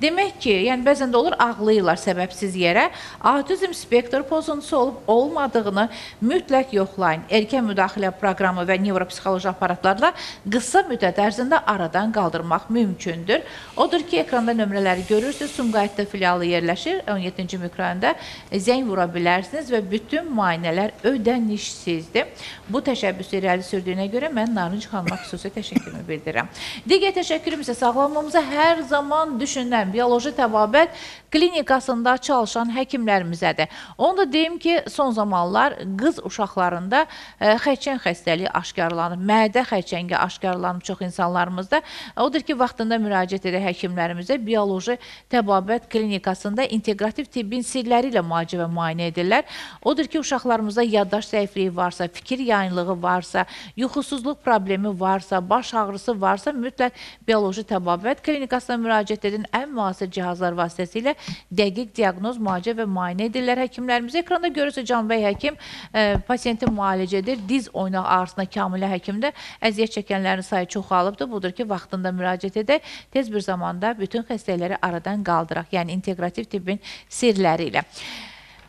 Speaker 1: demək ki, yəni bəzən də olur ağlayırlar səbəbsiz yerə. Autizm spektr pozuntusu olub olmadığını mütləq yoxlayın. Erkən müdaxilə proqramı və nevropsixoloji aparatlarla qısa müddət ərzində aradan qaldırmaq mümkündür. Odur ki, ekranda nömrələri görürsüz. Sumqayıtda filialı yerləşir. 17-ci mikrorayonda zəng vura bilərsiniz və bütün müayinələr ödənişsizdir. Bu təşəbbüsü irəli sürdüyünə görə mən Narınc xanıma xüsusi təşəkkürümü bildirirəm. Digər təşəkkürüm isə sağlamlığımıza hər zaman düşünən bioloji təbabət klinikasında çalışan həkimlərimizədir. Onu da deyim ki, son zamanlar qız uşaqlarında ə, xərçəng xəstəliyi aşkarlanıb, mədə xərçəngi aşkarlanıb çox insanlarımızda. Odur ki, vaxtında müraciət edən həkimlərimizə bioloji təbabət klinikasında inteqrativ tibbin sirləri ilə müalicə və müayinə edirlər. Odur ki, uşaqlarımızda yaddaş zəifliyi varsa, fikir yayınlığı varsa, yuxusuzluq problemi varsa, baş ağrısı varsa, mütləq bioloji təbabət klinikasına müraciət edin. Ən müasir cihazlar vasitəsilə dəqiq diaqnoz, müalicə və müayinə edirlər həkimlərimiz. Ekranda görürsünüz Canbəy həkim ə, pasiyenti müalicə edir. Diz oynaq ağrısına Kamilə həkimdə əziyyət çəkənlərin sayı çoxalıbdır. Budur ki, vaxtında müraciət edək. Tez bir zamanda bütün xəstələri aradan qaldıraq. Yəni inteqrativ tibbin sirləri ilə.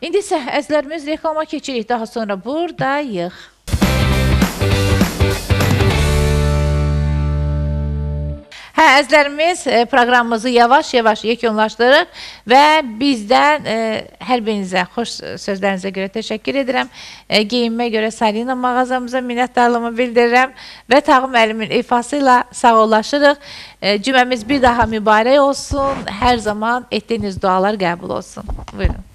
Speaker 1: İndi isə əzlərimiz reklama keçirik. Daha sonra buradayıq. Hə, əzlərimiz e, proqramımızı yavaş-yavaş yekunlaşdırırıq və bizdən e, hər birinizə xoş sözlərinizə görə təşəkkür edirəm. E, geyinmə görə Salina mağazamıza minnətdarlığımı bildirirəm və Tağı müəllimin ifası ilə sağollaşırıq. E, cüməmiz bir daha mübarək olsun. Hər zaman etdiyiniz dualar qəbul olsun. Buyurun.